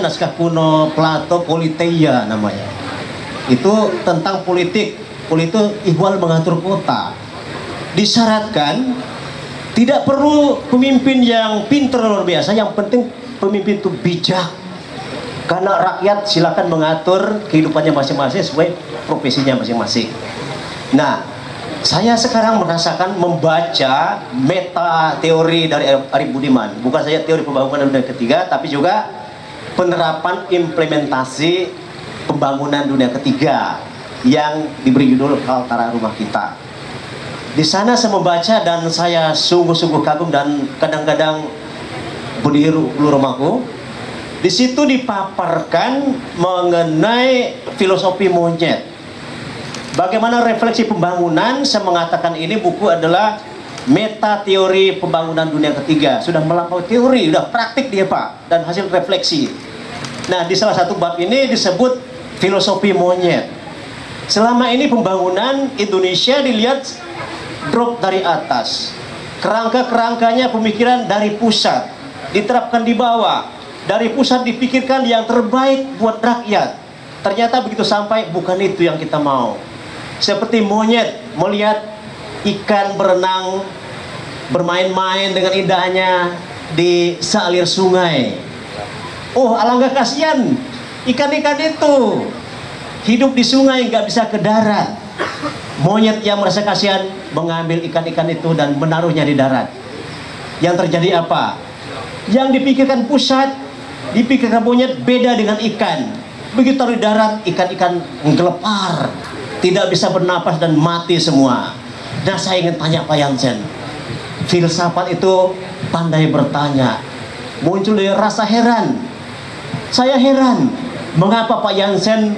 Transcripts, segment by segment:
naskah kuno Plato Politeia namanya. Itu tentang politik. Politik ihwal mengatur kota. Disyaratkan tidak perlu pemimpin yang pintar luar biasa, yang penting pemimpin itu bijak. Karena rakyat silakan mengatur kehidupannya masing-masing sesuai profesinya masing-masing. Nah, saya sekarang merasakan membaca meta teori dari Arif Budiman. Bukan saja teori pembangunan dunia ketiga, tapi juga penerapan implementasi pembangunan dunia ketiga yang diberi judul Kaltara Rumah Kita. Di sana saya membaca dan saya sungguh-sungguh kagum dan kadang-kadang berdiri rumahku. Di situ dipaparkan mengenai filosofi monyet. Bagaimana refleksi pembangunan? Saya mengatakan ini buku adalah meta teori pembangunan dunia ketiga. Sudah melampaui teori, sudah praktik dia Pak, dan hasil refleksi. Nah, di salah satu bab ini disebut filosofi monyet. Selama ini pembangunan Indonesia dilihat drop dari atas. Kerangka-kerangkanya pemikiran dari pusat, diterapkan di bawah. Dari pusat dipikirkan yang terbaik buat rakyat. Ternyata begitu sampai bukan itu yang kita mau. Seperti monyet melihat ikan berenang bermain-main dengan indahnya di salir sungai. Oh, alangkah kasihan ikan-ikan itu hidup di sungai nggak bisa ke darat. Monyet yang merasa kasihan mengambil ikan-ikan itu dan menaruhnya di darat. Yang terjadi apa? Yang dipikirkan pusat, dipikirkan monyet beda dengan ikan. Begitu di darat, ikan-ikan menggelepar, tidak bisa bernapas dan mati semua. Nah saya ingin tanya Pak Yansen, filsafat itu pandai bertanya, muncul dari rasa heran. Saya heran, mengapa Pak Yansen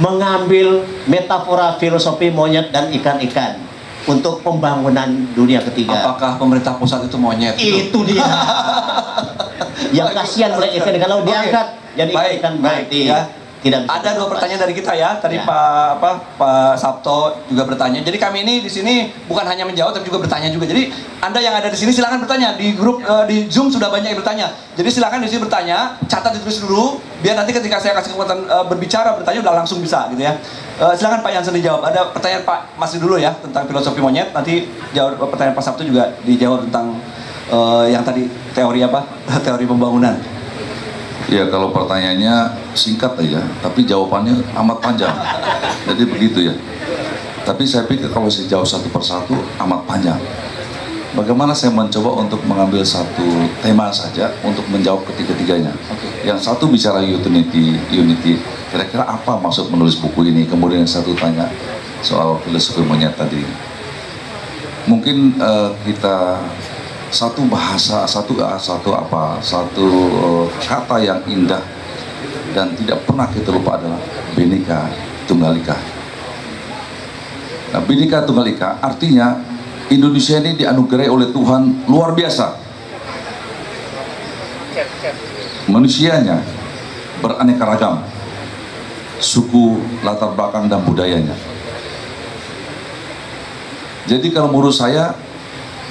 mengambil metafora filosofi monyet dan ikan-ikan untuk pembangunan dunia ketiga. Apakah pemerintah pusat itu monyet? Itu dia. yang kasihan oleh ikan kalau diangkat jadi ikan baik, mati. ya. Tidak bisa Ada dua pertanyaan dari kita ya. Tadi Ya. Pak apa Pak Sabto juga bertanya. Jadi kami ini di sini bukan hanya menjawab tapi juga bertanya juga. Jadi Anda yang ada di sini silakan bertanya. Di grup eh, di Zoom sudah banyak yang bertanya. Jadi silakan di sini bertanya, catat ditulis dulu biar nanti ketika saya kasih kesempatan eh, berbicara bertanya udah langsung bisa gitu ya. Eh, silakan Pak Yansen dijawab. Ada pertanyaan Pak masih dulu ya tentang filosofi monyet. Nanti jawab pertanyaan Pak Sabto juga dijawab tentang eh, yang tadi teori apa? teori pembangunan. Ya kalau pertanyaannya singkat aja, tapi jawabannya amat panjang. Jadi begitu ya. Tapi saya pikir kalau saya jawab satu persatu amat panjang. Bagaimana saya mencoba untuk mengambil satu tema saja untuk menjawab ketiga-tiganya. Yang satu bicara unity, unity. Kira-kira apa maksud menulis buku ini? Kemudian yang satu tanya soal filosofi monyet tadi. Mungkin eh, kita satu bahasa, satu satu apa, satu eh, kata yang indah dan tidak pernah kita lupa adalah Bhinneka Tunggal Ika. Nah, Bhinneka Tunggal Ika artinya Indonesia ini dianugerahi oleh Tuhan luar biasa. Manusianya beraneka ragam, suku, latar belakang dan budayanya. Jadi kalau menurut saya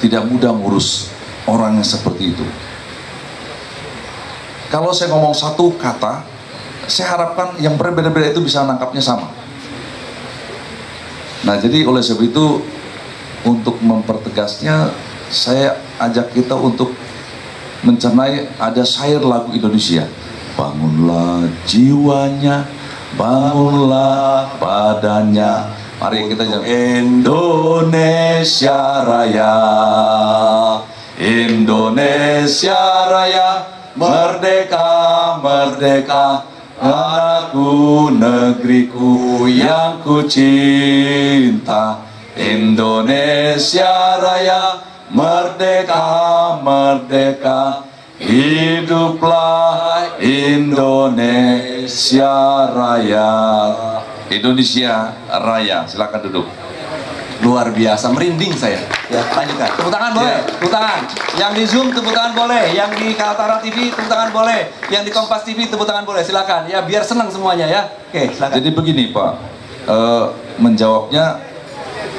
tidak mudah ngurus orang yang seperti itu. Kalau saya ngomong satu kata, saya harapkan yang berbeda-beda itu bisa nangkapnya sama. Nah, jadi oleh sebab itu untuk mempertegasnya saya ajak kita untuk mencernai ada syair lagu Indonesia. Bangunlah jiwanya, bangunlah badannya. Mari kita jangan Indonesia Raya. Indonesia Raya. Merdeka merdeka. Aku negeriku yang ku cinta Indonesia Raya. Merdeka merdeka. Hiduplah Indonesia Raya Indonesia Raya silakan duduk Luar biasa, merinding saya. Ya, lanjutkan. Tepuk tangan boleh, Ya. tepuk tangan. Yang di Zoom tepuk tangan boleh, yang di Kaltara TV tepuk tangan boleh, yang di Kompas TV tepuk tangan boleh. Silakan. Ya, biar senang semuanya ya. Oke, silakan. Jadi begini Pak, Eh, menjawabnya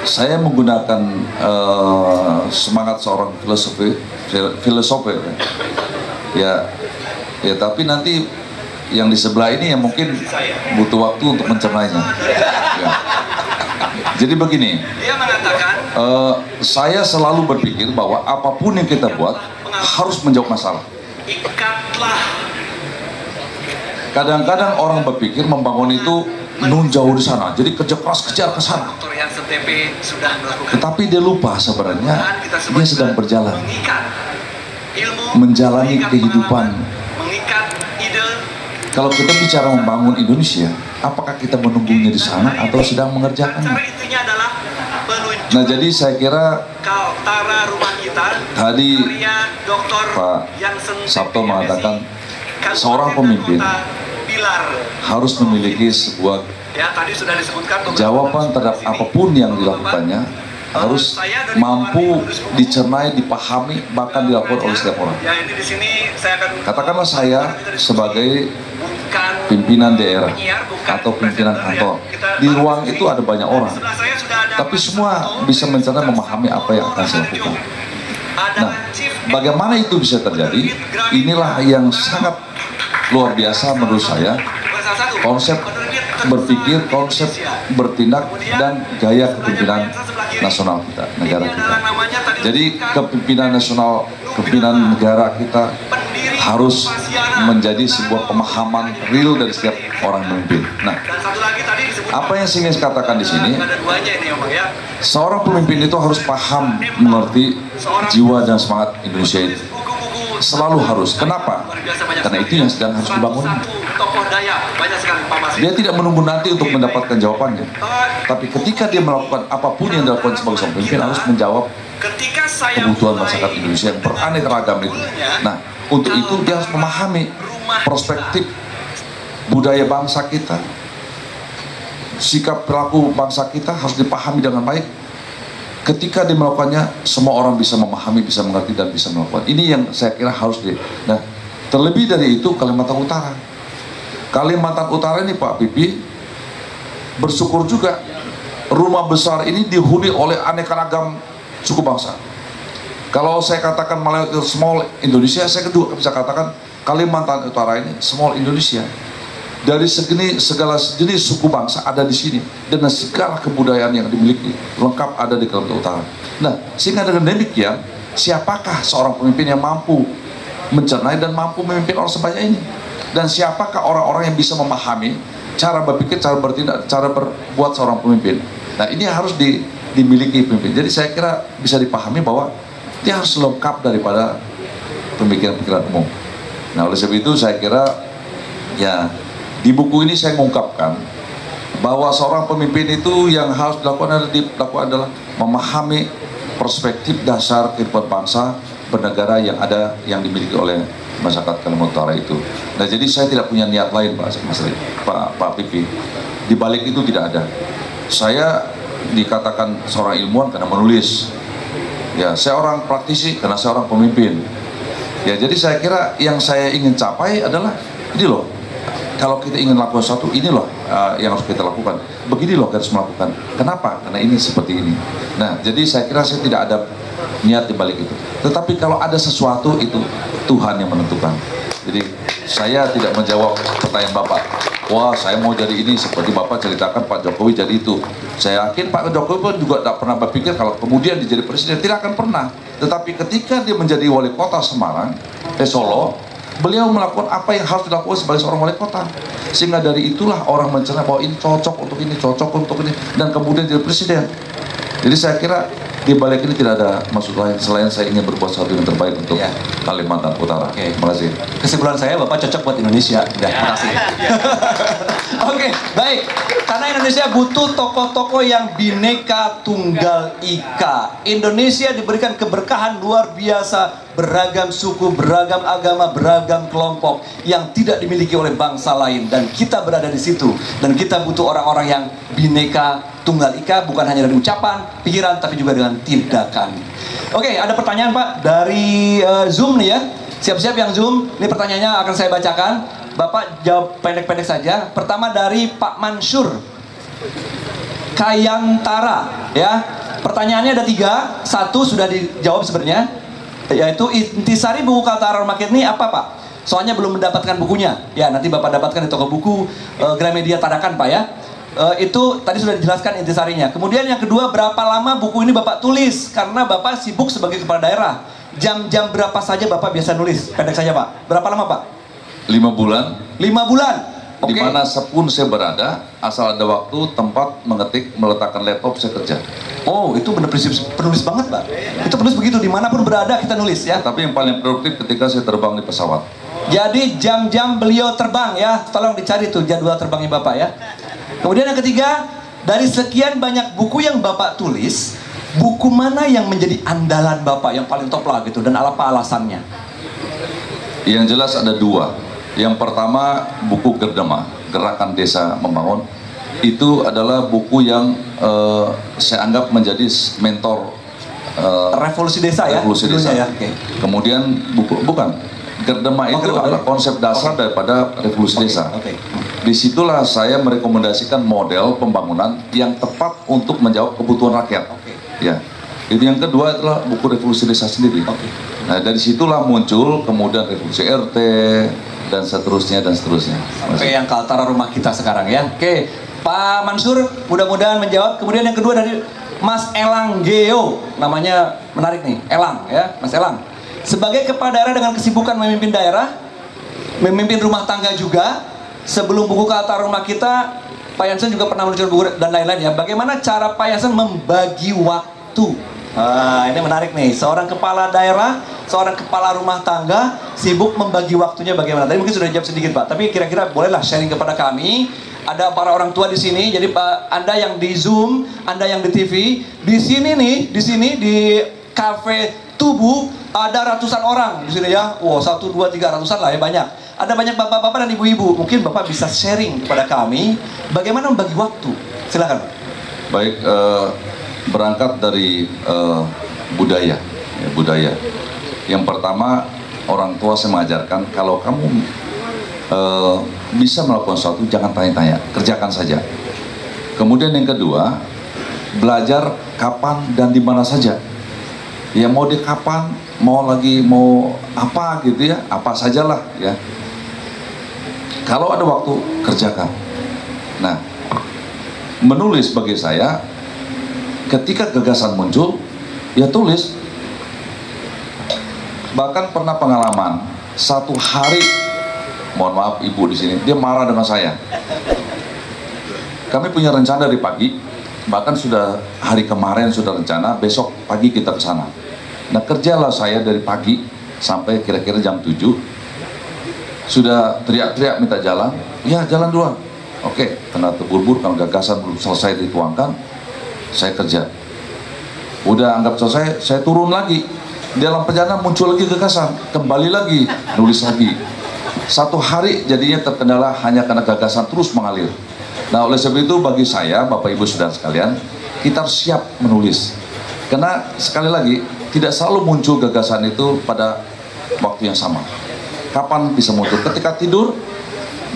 saya menggunakan eh, semangat seorang filosofi fil- filosofi ya Ya tapi nanti yang di sebelah ini yang mungkin butuh waktu untuk mencernanya. Ya. Jadi begini, eh, saya selalu berpikir bahwa apa pun yang kita buat harus menjawab masalah. ikatlah Kadang-kadang orang berpikir membangun itu nun jauh di sana, jadi kerja keras kejar ke sana. Tetapi dia lupa sebenarnya dia sedang berjalan. Menjalani kehidupan. Kalau kita bicara membangun Indonesia, apakah kita menunggunya di sana atau sedang mengerjakannya? Nah jadi saya kira rumah kita Tadi. Pak Sabto mengatakan seorang pemimpin harus memiliki sebuah Ya, tadi sudah disebutkan beberapa jawaban terhadap apa pun yang dilakukannya eh, harus mampu dicernai, dipahami, bahkan dilakukan oleh setiap orang. Ya, ini di sini saya akan Katakanlah saya sebagai pimpinan daerah atau pimpinan kantor. Di ruang itu ada banyak orang. Tapi semua bisa mencerna memahami apa yang akan saya lakukan. Nah, bagaimana itu bisa terjadi? Inilah yang sangat luar biasa menurut saya. Konsep berpikir, konsep bertindak dan gaya kiri. nasional kita, negara kita. Jadi kepemimpinan nasional, kepemimpinan negara kita harus menjadi sebuah pemahaman real dari setiap orang pemimpin. Nah, apa yang saya ingin katakan di sini, ya. seorang pemimpin itu harus paham, mengerti jiwa dan semangat Indonesia itu. Selalu harus. Kenapa? Karena itu yang sedang harus dibangun. Dia tidak menunggu nanti untuk mendapatkan jawabannya. Tapi ketika dia melakukan apa pun yang dilakukan sebagai seorang pemimpin harus menjawab kebutuhan masyarakat Indonesia yang beraneka ragam itu. Nah, untuk itu dia harus memahami perspektif budaya bangsa kita, sikap perilaku bangsa kita harus dipahami dengan baik. Ketika dia melakukannya, semua orang bisa memahami, bisa mengerti dan bisa melakukan. Ini yang saya kira harus di. Nah, terlebih dari itu Kalimantan Utara. Kalimantan Utara ini Pak Pipi bersyukur juga rumah besar ini dihuni oleh aneka ragam suku bangsa. Kalau saya katakan Malaysia small Indonesia, saya kedua bisa katakan Kalimantan Utara ini small Indonesia. Dari segini segala jenis suku bangsa ada di sini dengan segala kebudayaan yang dimiliki lengkap ada di Kalimantan Utara. Nah, sehingga dengan demikian, siapakah seorang pemimpin yang mampu mencernai dan mampu memimpin orang sebanyak ini? Dan siapakah orang-orang yang bisa memahami cara berpikir, cara bertindak, cara berbuat seorang pemimpin? Nah, ini harus di- dimiliki pemimpin. Jadi saya kira bisa dipahami bahwa dia harus lengkap daripada pemikiran-pemikiran umum. Nah, oleh sebab itu saya kira ya di buku ini saya mengungkapkan bahwa seorang pemimpin itu yang harus dilakukan adalah, dilakukan adalah memahami perspektif dasar kehidupan bangsa bernegara yang ada yang dimiliki oleh masyarakat Kalimantan Utara itu. Nah jadi saya tidak punya niat lain Pak Mas Pak Pak Pipi. Di balik itu tidak ada. Saya dikatakan seorang ilmuwan karena menulis. Ya, saya orang praktisi karena saya orang pemimpin. Ya, jadi saya kira yang saya ingin capai adalah ini loh. Kalau kita ingin lakukan sesuatu, ini loh uh, yang harus kita lakukan. Begini loh harus melakukan. Kenapa? Karena ini seperti ini. Nah, jadi saya kira saya tidak ada niat di balik itu. Tetapi kalau ada sesuatu itu Tuhan yang menentukan. Jadi saya tidak menjawab pertanyaan Bapak. Wah, saya mau jadi ini seperti Bapak ceritakan Pak Jokowi jadi itu. Saya yakin Pak Jokowi pun juga tidak pernah berpikir kalau kemudian dia jadi presiden tidak akan pernah. Tetapi ketika dia menjadi wali kota Semarang, eh Solo, beliau melakukan apa yang harus dilakukan sebagai seorang wali kota. Sehingga dari itulah orang mencerna bahwa ini cocok untuk ini, cocok untuk ini, dan kemudian jadi presiden. Jadi saya kira di balik ini tidak ada maksud lain selain saya ingin berbuat sesuatu yang terbaik untuk Ya. Kalimantan Utara. Oke. Terima kasih. Kesimpulan saya Bapak cocok buat Indonesia. Udah, makasih. Oke, baik. Karena Indonesia butuh tokoh-tokoh yang bineka tunggal ika. Indonesia diberikan keberkahan luar biasa, beragam suku, beragam agama, beragam kelompok yang tidak dimiliki oleh bangsa lain dan kita berada di situ dan kita butuh orang-orang yang bineka tunggal ika bukan hanya dari ucapan, pikiran tapi juga dengan tindakan. Oke, ada pertanyaan Pak dari eh, Zoom nih ya. Siap-siap yang Zoom, ini pertanyaannya akan saya bacakan. Bapak jawab pendek-pendek saja. Pertama dari Pak Mansur Kayantara, ya. Pertanyaannya ada tiga. Satu sudah dijawab sebenarnya, yaitu intisari buku Kaltara Market ini apa Pak? Soalnya belum mendapatkan bukunya. Ya, nanti Bapak dapatkan di toko buku eh, Gramedia Tarakan, Pak ya. Eh, itu tadi sudah dijelaskan intisarinya. Kemudian yang kedua, berapa lama buku ini Bapak tulis? Karena Bapak sibuk sebagai kepala daerah. Jam-jam berapa saja Bapak biasa nulis? Pendek saja, Pak. Berapa lama, Pak? Lima bulan, Lima bulan. Oke. di mana sepun saya berada, asal ada waktu, tempat, mengetik, meletakkan laptop, saya kerja. Oh, itu benar prinsip penulis banget, Pak. Itu penulis begitu, di mana pun berada kita nulis ya. Tapi yang paling produktif ketika saya terbang di pesawat. Jadi jam-jam beliau terbang ya, tolong dicari tuh jadwal terbangnya Bapak ya. Kemudian yang ketiga, dari sekian banyak buku yang Bapak tulis, buku mana yang menjadi andalan Bapak yang paling top lah gitu dan apa alasannya? Yang jelas ada dua. Yang pertama buku Gerdema, Gerakan Desa Membangun. Itu adalah buku yang eh, saya anggap menjadi mentor eh, Revolusi Desa ya. Revolusi Desa. ya. Oke. Kemudian buku bukan Gerdema itu Gerdema. adalah konsep dasar daripada revolusi Oke, desa. oke. Di situlah saya merekomendasikan model pembangunan yang tepat untuk menjawab kebutuhan rakyat. Oke. Ya. Itu yang kedua adalah buku revolusi desa sendiri. Oke. Nah dari situlah muncul kemudian revolusi RT dan seterusnya dan seterusnya. Sampai yang Kaltara rumah kita sekarang ya. Oke, Pak Mansur mudah-mudahan menjawab. Kemudian yang kedua dari Mas Elang Geo, namanya menarik nih, Elang ya, Mas Elang. Sebagai kepala daerah dengan kesibukan memimpin daerah, memimpin rumah tangga juga, sebelum buku Kaltara rumah kita, Pak Yansen juga pernah meluncurkan buku dan lain-lain ya. Bagaimana cara Pak Yansen membagi waktu? Ah, ini menarik nih. Seorang kepala daerah, seorang kepala rumah tangga sibuk membagi waktunya bagaimana? Tadi mungkin sudah jawab sedikit Pak, tapi kira-kira bolehlah sharing kepada kami. Ada para orang tua di sini, jadi Pak Anda yang di Zoom, Anda yang di TV, di sini nih, di sini di cafe Tubuh ada ratusan orang di sini ya. Wow, satu, dua, tiga ratusan lah ya banyak. Ada banyak bapak-bapak dan ibu-ibu. Mungkin bapak bisa sharing kepada kami bagaimana membagi waktu. Silakan. Baik, eh, berangkat dari eh, budaya, ya, budaya. Yang pertama, orang tua saya mengajarkan kalau kamu eh, bisa melakukan sesuatu, jangan tanya-tanya, kerjakan saja. Kemudian yang kedua, belajar kapan dan di mana saja. Ya mau di kapan, mau lagi mau apa gitu ya, apa sajalah ya. Kalau ada waktu, kerjakan. Nah, menulis bagi saya ketika gagasan muncul ya tulis bahkan pernah pengalaman satu hari mohon maaf ibu di sini dia marah dengan saya kami punya rencana dari pagi bahkan sudah hari kemarin sudah rencana besok pagi kita ke sana nah kerjalah saya dari pagi sampai kira-kira jam 7 sudah teriak-teriak minta jalan. Ya jalan duluan. Oke kena terburu-buru kalau gagasan belum selesai dituangkan saya kerja. Udah anggap selesai saya turun lagi. Dalam perjalanan muncul lagi gagasan. Kembali lagi nulis lagi. Satu hari jadinya terkendala hanya karena gagasan terus mengalir. Nah oleh sebab itu bagi saya bapak ibu saudara sekalian kita harus siap menulis. Karena sekali lagi tidak selalu muncul gagasan itu pada waktu yang sama. Kapan bisa muncul? Ketika tidur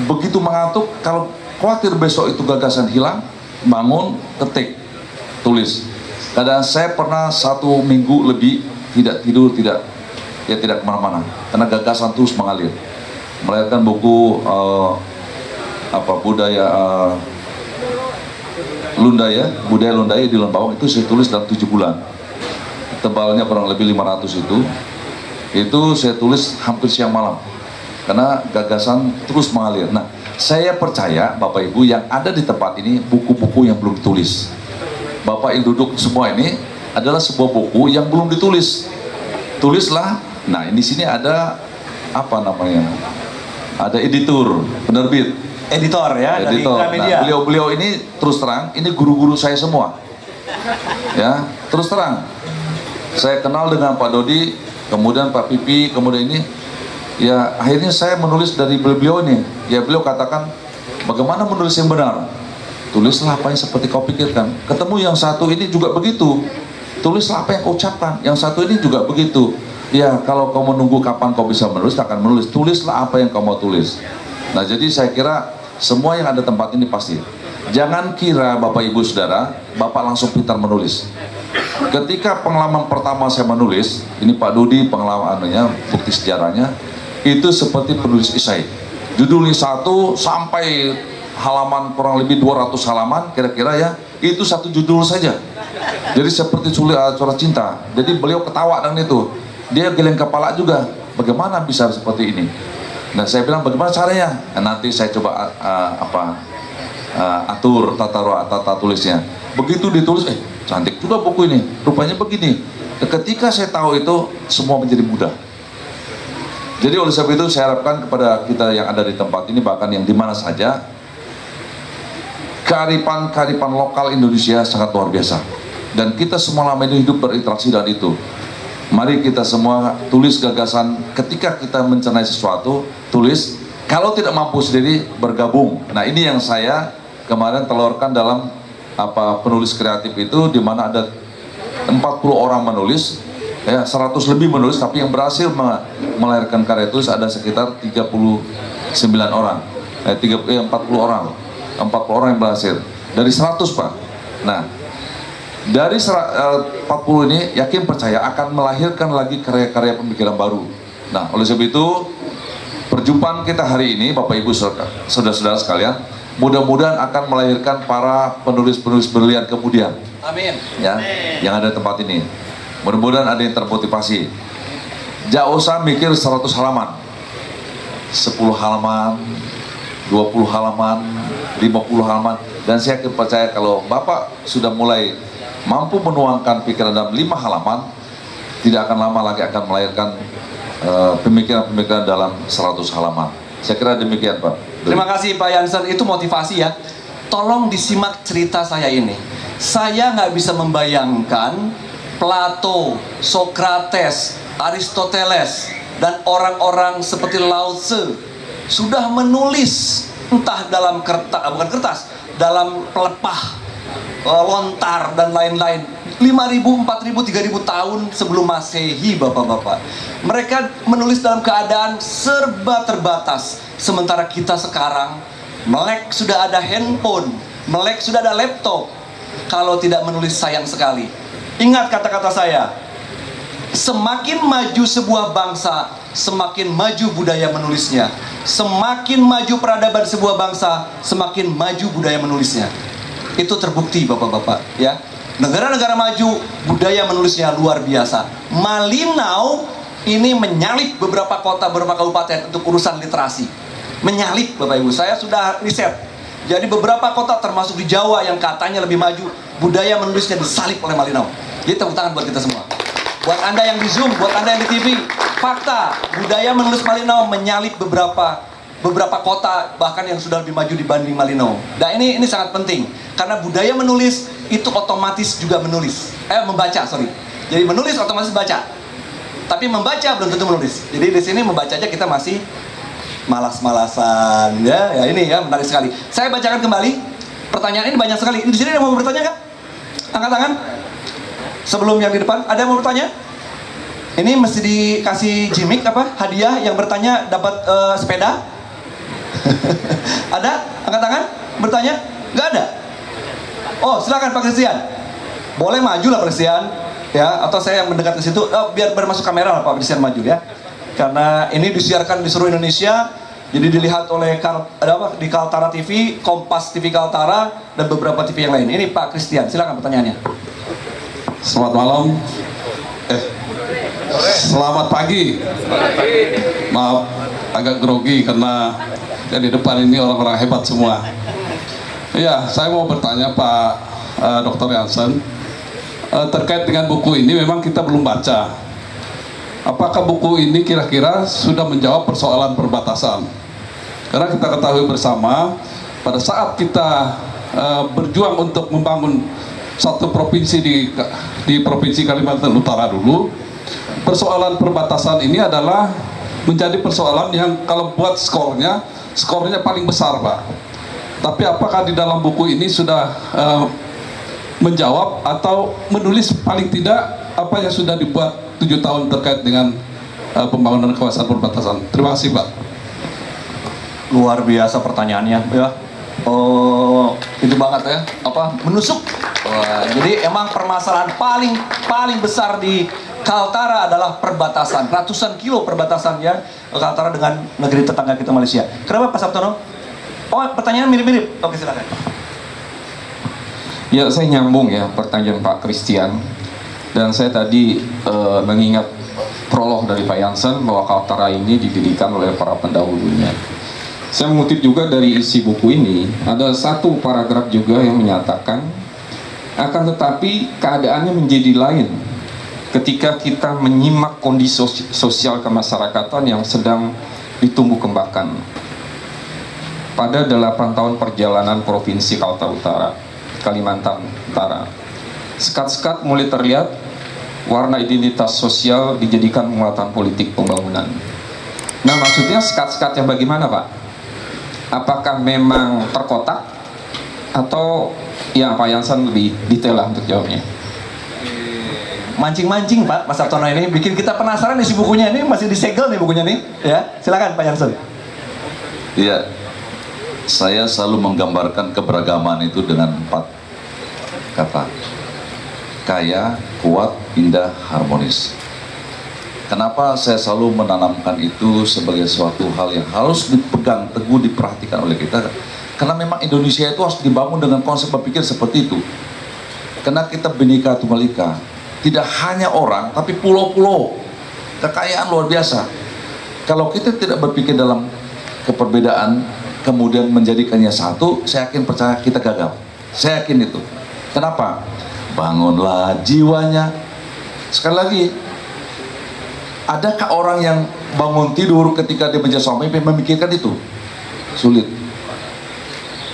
begitu mengantuk kalau khawatir besok itu gagasan hilang bangun ketik tulis. Kadang saya pernah satu minggu lebih tidak tidur tidak ya tidak ke mana-mana karena gagasan terus mengalir. Melahirkan buku eh, apa budaya eh, Lundaya budaya Lundaya di Lembawang itu saya tulis dalam tujuh bulan tebalnya kurang lebih 500 itu itu saya tulis hampir siang malam karena gagasan terus mengalir nah saya percaya Bapak Ibu yang ada di tempat ini buku-buku yang belum ditulis Bapak yang duduk semua ini adalah sebuah buku yang belum ditulis. Tulislah. Nah, di sini ada apa namanya? Ada editor, penerbit, Editor ya dari editor. Gramedia. Nah, beliau-beliau ini terus terang, ini guru-guru saya semua. Ya, terus terang. Saya kenal dengan Pak Dodi, kemudian Pak Pipi, kemudian ini. Ya akhirnya saya menulis dari beliau ini. Ya beliau katakan bagaimana menulis yang benar? Tulislah apa yang seperti kau pikirkan. Ketemu yang satu ini juga begitu. Tulislah apa yang kau ucapkan. Yang satu ini juga begitu. Ya kalau kau menunggu kapan kau bisa menulis akan menulis. Tulislah apa yang kau mau tulis. Nah jadi saya kira semua yang ada tempat ini pasti. Jangan kira bapak ibu saudara bapak langsung pintar menulis ketika pengalaman pertama saya menulis ini Pak Dudi pengalamannya bukti sejarahnya itu seperti penulis isai. Judulnya satu sampai halaman kurang lebih 200 halaman kira-kira ya, itu satu judul saja. Jadi seperti sulit uh, surat cinta. Jadi beliau ketawa dengan itu. Dia geleng kepala juga. Bagaimana bisa seperti ini? Nah saya bilang bagaimana caranya? Nah, nanti saya coba uh, apa uh, atur tata tata tulisnya. Begitu ditulis, eh cantik juga buku ini. Rupanya begini. Ketika saya tahu itu semua menjadi mudah. Jadi oleh sebab itu saya harapkan kepada kita yang ada di tempat ini bahkan yang di mana saja kearifan-kearifan lokal Indonesia sangat luar biasa dan kita semua lama ini hidup berinteraksi dengan itu mari kita semua tulis gagasan ketika kita mencenai sesuatu tulis kalau tidak mampu sendiri bergabung nah ini yang saya kemarin telurkan dalam apa penulis kreatif itu di mana ada 40 orang menulis ya 100 lebih menulis tapi yang berhasil melahirkan karya tulis ada sekitar 39 orang. Eh, 30, eh, 40 orang. 40 orang yang berhasil. Dari 100 pak. Nah dari 40 eh, ini yakin percaya akan melahirkan lagi karya-karya pemikiran baru. Nah oleh sebab itu perjumpaan kita hari ini Bapak Ibu saudara-saudara sekalian mudah-mudahan akan melahirkan para penulis-penulis berlian kemudian amin ya yang ada di tempat ini Mudah-mudahan ada yang termotivasi. Jangan usah mikir 100 halaman. 10 halaman, 20 halaman, 50 halaman. Dan saya percaya kalau Bapak sudah mulai mampu menuangkan pikiran dalam 5 halaman, tidak akan lama lagi akan melahirkan eh, pemikiran-pemikiran uh, dalam 100 halaman. Saya kira demikian Pak. Terima kasih Pak Yansen, itu motivasi ya. Tolong disimak cerita saya ini. Saya nggak bisa membayangkan Plato, Socrates, Aristoteles, dan orang-orang seperti Lao Tse sudah menulis entah dalam kertas, bukan kertas, dalam pelepah, eh, lontar dan lain-lain. 5.000, 4.000, 3.000 tahun sebelum masehi bapak-bapak. Mereka menulis dalam keadaan serba terbatas. Sementara kita sekarang, melek sudah ada handphone, melek sudah ada laptop. Kalau tidak menulis sayang sekali. Ingat kata-kata saya. Semakin maju sebuah bangsa, semakin maju budaya menulisnya. Semakin maju peradaban sebuah bangsa, semakin maju budaya menulisnya. Itu terbukti Bapak-bapak, ya. Negara-negara maju, budaya menulisnya luar biasa. Malinau ini menyalip beberapa kota, beberapa kabupaten untuk urusan literasi. Menyalip Bapak Ibu, saya sudah riset. Jadi beberapa kota termasuk di Jawa yang katanya lebih maju, budaya menulisnya disalip oleh Malinau. Jadi tepuk tangan buat kita semua. Buat Anda yang di Zoom, buat Anda yang di TV, fakta budaya menulis Malinau menyalip beberapa beberapa kota bahkan yang sudah lebih maju dibanding Malinau. Dan ini ini sangat penting karena budaya menulis itu otomatis juga menulis. Eh membaca, sorry. Jadi menulis otomatis baca. Tapi membaca belum tentu menulis. Jadi di sini membaca aja kita masih malas-malasan ya. Ya ini ya menarik sekali. Saya bacakan kembali. Pertanyaan ini banyak sekali. Di sini ada mau bertanya nggak? Angkat tangan. Sebelum yang di depan, ada yang mau bertanya? Ini mesti dikasih jimik apa? Hadiah yang bertanya dapat uh, sepeda? ada? Angkat tangan? Bertanya? Gak ada? Oh, silakan Pak Christian. Boleh maju lah Christian. Ya, atau saya yang mendekat ke situ. Oh, biar bermasuk kamera lah Pak Christian maju ya. Karena ini disiarkan di seluruh Indonesia. Jadi dilihat oleh Kal, ada apa, di Kaltara TV, Kompas TV Kaltara, dan beberapa TV yang lain. Ini Pak Christian, silakan pertanyaannya. Selamat malam. Eh, selamat pagi. Maaf, agak grogi karena ya di depan ini orang-orang hebat semua. Iya, saya mau bertanya Pak uh, Dr. Jansen uh, terkait dengan buku ini. Memang kita belum baca. Apakah buku ini kira-kira sudah menjawab persoalan perbatasan? Karena kita ketahui bersama pada saat kita uh, berjuang untuk membangun satu provinsi di di provinsi Kalimantan Utara dulu persoalan perbatasan ini adalah menjadi persoalan yang kalau buat skornya skornya paling besar pak. Tapi apakah di dalam buku ini sudah uh, menjawab atau menulis paling tidak apa yang sudah dibuat tujuh tahun terkait dengan uh, pembangunan kawasan perbatasan? Terima kasih pak. Luar biasa pertanyaannya ya. Oh itu banget ya. Apa? Menusuk. Wah, jadi emang permasalahan paling paling besar di Kaltara adalah perbatasan, ratusan kilo perbatasan ya Kaltara dengan negeri tetangga kita Malaysia. Kenapa Pak Sabtono? Oh, pertanyaan mirip-mirip. Oke, silakan. Ya, saya nyambung ya pertanyaan Pak Christian. Dan saya tadi eh, mengingat prolog dari Pak Yansen bahwa Kaltara ini didirikan oleh para pendahulunya. Saya mengutip juga dari isi buku ini, ada satu paragraf juga yang menyatakan akan tetapi keadaannya menjadi lain ketika kita menyimak kondisi sosial kemasyarakatan yang sedang ditumbuh kembangkan pada 8 tahun perjalanan Provinsi Kaltara Utara, Kalimantan Utara. Sekat-sekat mulai terlihat warna identitas sosial dijadikan muatan politik pembangunan. Nah maksudnya sekat-sekatnya bagaimana Pak? Apakah memang terkotak atau ya Pak Yansan lebih detail lah untuk jawabnya? Mancing-mancing Pak Mas Sabtono ini bikin kita penasaran isi bukunya ini masih disegel nih bukunya nih ya silakan Pak Jansen Iya, saya selalu menggambarkan keberagaman itu dengan empat kata. Kaya, kuat, indah, harmonis. Kenapa saya selalu menanamkan itu sebagai suatu hal yang harus dipegang teguh, diperhatikan oleh kita? Karena memang Indonesia itu harus dibangun dengan konsep berpikir seperti itu. Karena kita binika tunggal ika, tidak hanya orang, tapi pulau-pulau. Kekayaan luar biasa. Kalau kita tidak berpikir dalam keperbedaan, kemudian menjadikannya satu, saya yakin percaya kita gagal. Saya yakin itu. Kenapa? Bangunlah jiwanya. Sekali lagi, adakah orang yang bangun tidur ketika dia menjadi suami memikirkan itu? Sulit.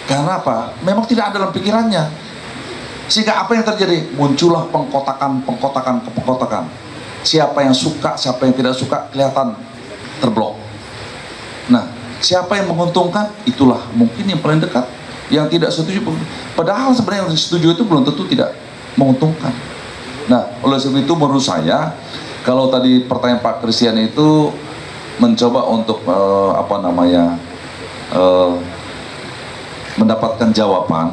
Karena apa? Memang tidak ada dalam pikirannya sehingga apa yang terjadi? Muncullah pengkotakan, pengkotakan, pengkotakan. Siapa yang suka, siapa yang tidak suka, kelihatan terblok. Nah, siapa yang menguntungkan? Itulah mungkin yang paling dekat. Yang tidak setuju, padahal sebenarnya yang setuju itu belum tentu tidak menguntungkan. Nah, oleh sebab itu menurut saya, kalau tadi pertanyaan Pak Christian itu mencoba untuk uh, apa namanya uh, mendapatkan jawaban,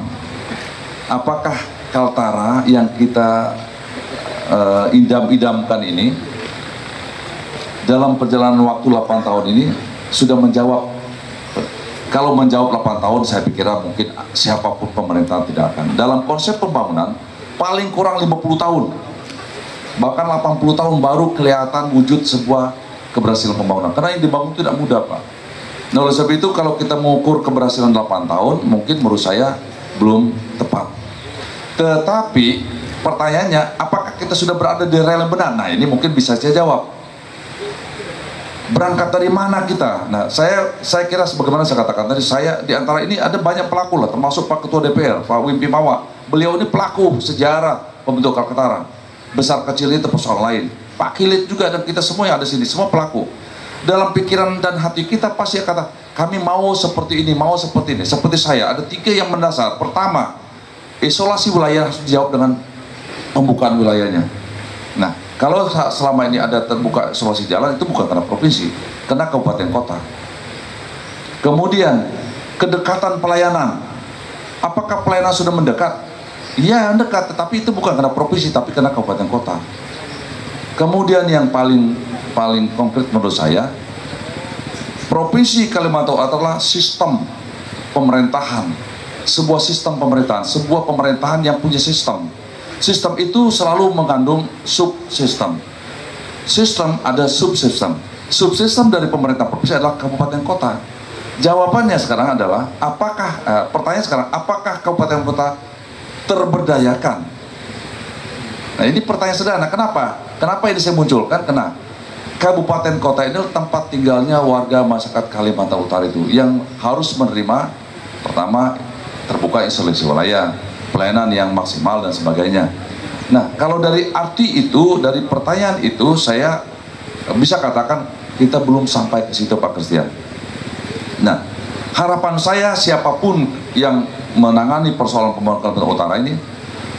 apakah Kaltara yang kita uh, idam-idamkan ini dalam perjalanan waktu 8 tahun ini sudah menjawab. Kalau menjawab 8 tahun saya pikir mungkin siapa pun pemerintah tidak akan. Dalam konsep pembangunan paling kurang 50 tahun. Bahkan 80 tahun baru kelihatan wujud sebuah keberhasilan pembangunan. Karena yang dibangun tidak mudah Pak. Nah oleh sebab itu kalau kita mengukur keberhasilan 8 tahun mungkin menurut saya belum tepat tetapi pertanyaannya, apakah kita sudah berada di rel yang benar? Nah ini mungkin bisa saya jawab. Berangkat dari mana kita? Nah saya saya kira sebagaimana saya katakan tadi, saya di antara ini ada banyak pelaku lah, termasuk Pak Ketua DPR, Pak Wimpi Mawa. Beliau ini pelaku sejarah pembentukan Kaltara. Besar kecil itu persoalan lain. Pak Kilit juga dan kita semua yang ada sini, semua pelaku. Dalam pikiran dan hati kita pasti kata, kami mau seperti ini, mau seperti ini. Seperti saya, ada tiga yang mendasar. Pertama, isolasi wilayah harus dijawab dengan pembukaan wilayahnya. Nah, kalau selama ini ada terbuka isolasi jalan itu bukan karena provinsi, karena kabupaten kota. Kemudian kedekatan pelayanan. Apakah pelayanan sudah mendekat? Iya, mendekat, tetapi itu bukan karena provinsi, tapi karena kabupaten kota. Kemudian yang paling paling konkret menurut saya, provinsi Kalimantan adalah sistem pemerintahan sebuah sistem pemerintahan, sebuah pemerintahan yang punya sistem. Sistem itu selalu mengandung subsistem. Sistem ada subsistem. Subsistem dari pemerintah provinsi adalah kabupaten kota. Jawabannya sekarang adalah apakah eh, pertanyaan sekarang apakah kabupaten kota terberdayakan? Nah ini pertanyaan sederhana. Kenapa? Kenapa ini saya munculkan? Karena kabupaten kota ini tempat tinggalnya warga masyarakat Kalimantan Utara itu yang harus menerima pertama terbuka isolasi wilayah, pelayanan yang maksimal dan sebagainya. Nah, kalau dari arti itu, dari pertanyaan itu, saya bisa katakan kita belum sampai ke situ Pak Christian. Nah, harapan saya siapa pun yang menangani persoalan pembangunan Kalimantan Utara ini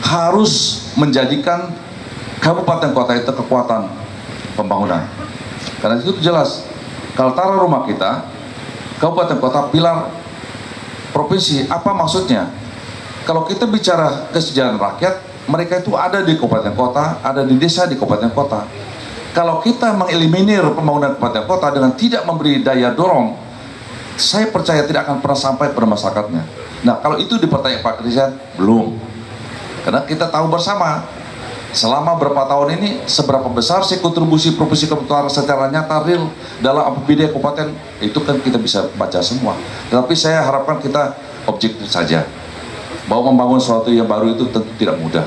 harus menjadikan kabupaten kota itu kekuatan pembangunan. Karena itu jelas, Kaltara rumah kita, kabupaten kota pilar provinsi. Apa maksudnya? Kalau kita bicara kesejahteraan rakyat, mereka itu ada di kabupaten kota, ada di desa di kabupaten kota. Kalau kita mengeliminir pembangunan kabupaten kota dengan tidak memberi daya dorong, saya percaya tidak akan pernah sampai pada masyarakatnya. Nah, kalau itu dipertanyaan Pak Christian, belum. Karena kita tahu bersama, selama berapa tahun ini seberapa besar sih kontribusi provinsi Kalimantan secara nyata real dalam APBD kabupaten itu kan kita bisa baca semua. Tetapi saya harapkan kita objektif saja bahwa membangun sesuatu yang baru itu tentu tidak mudah.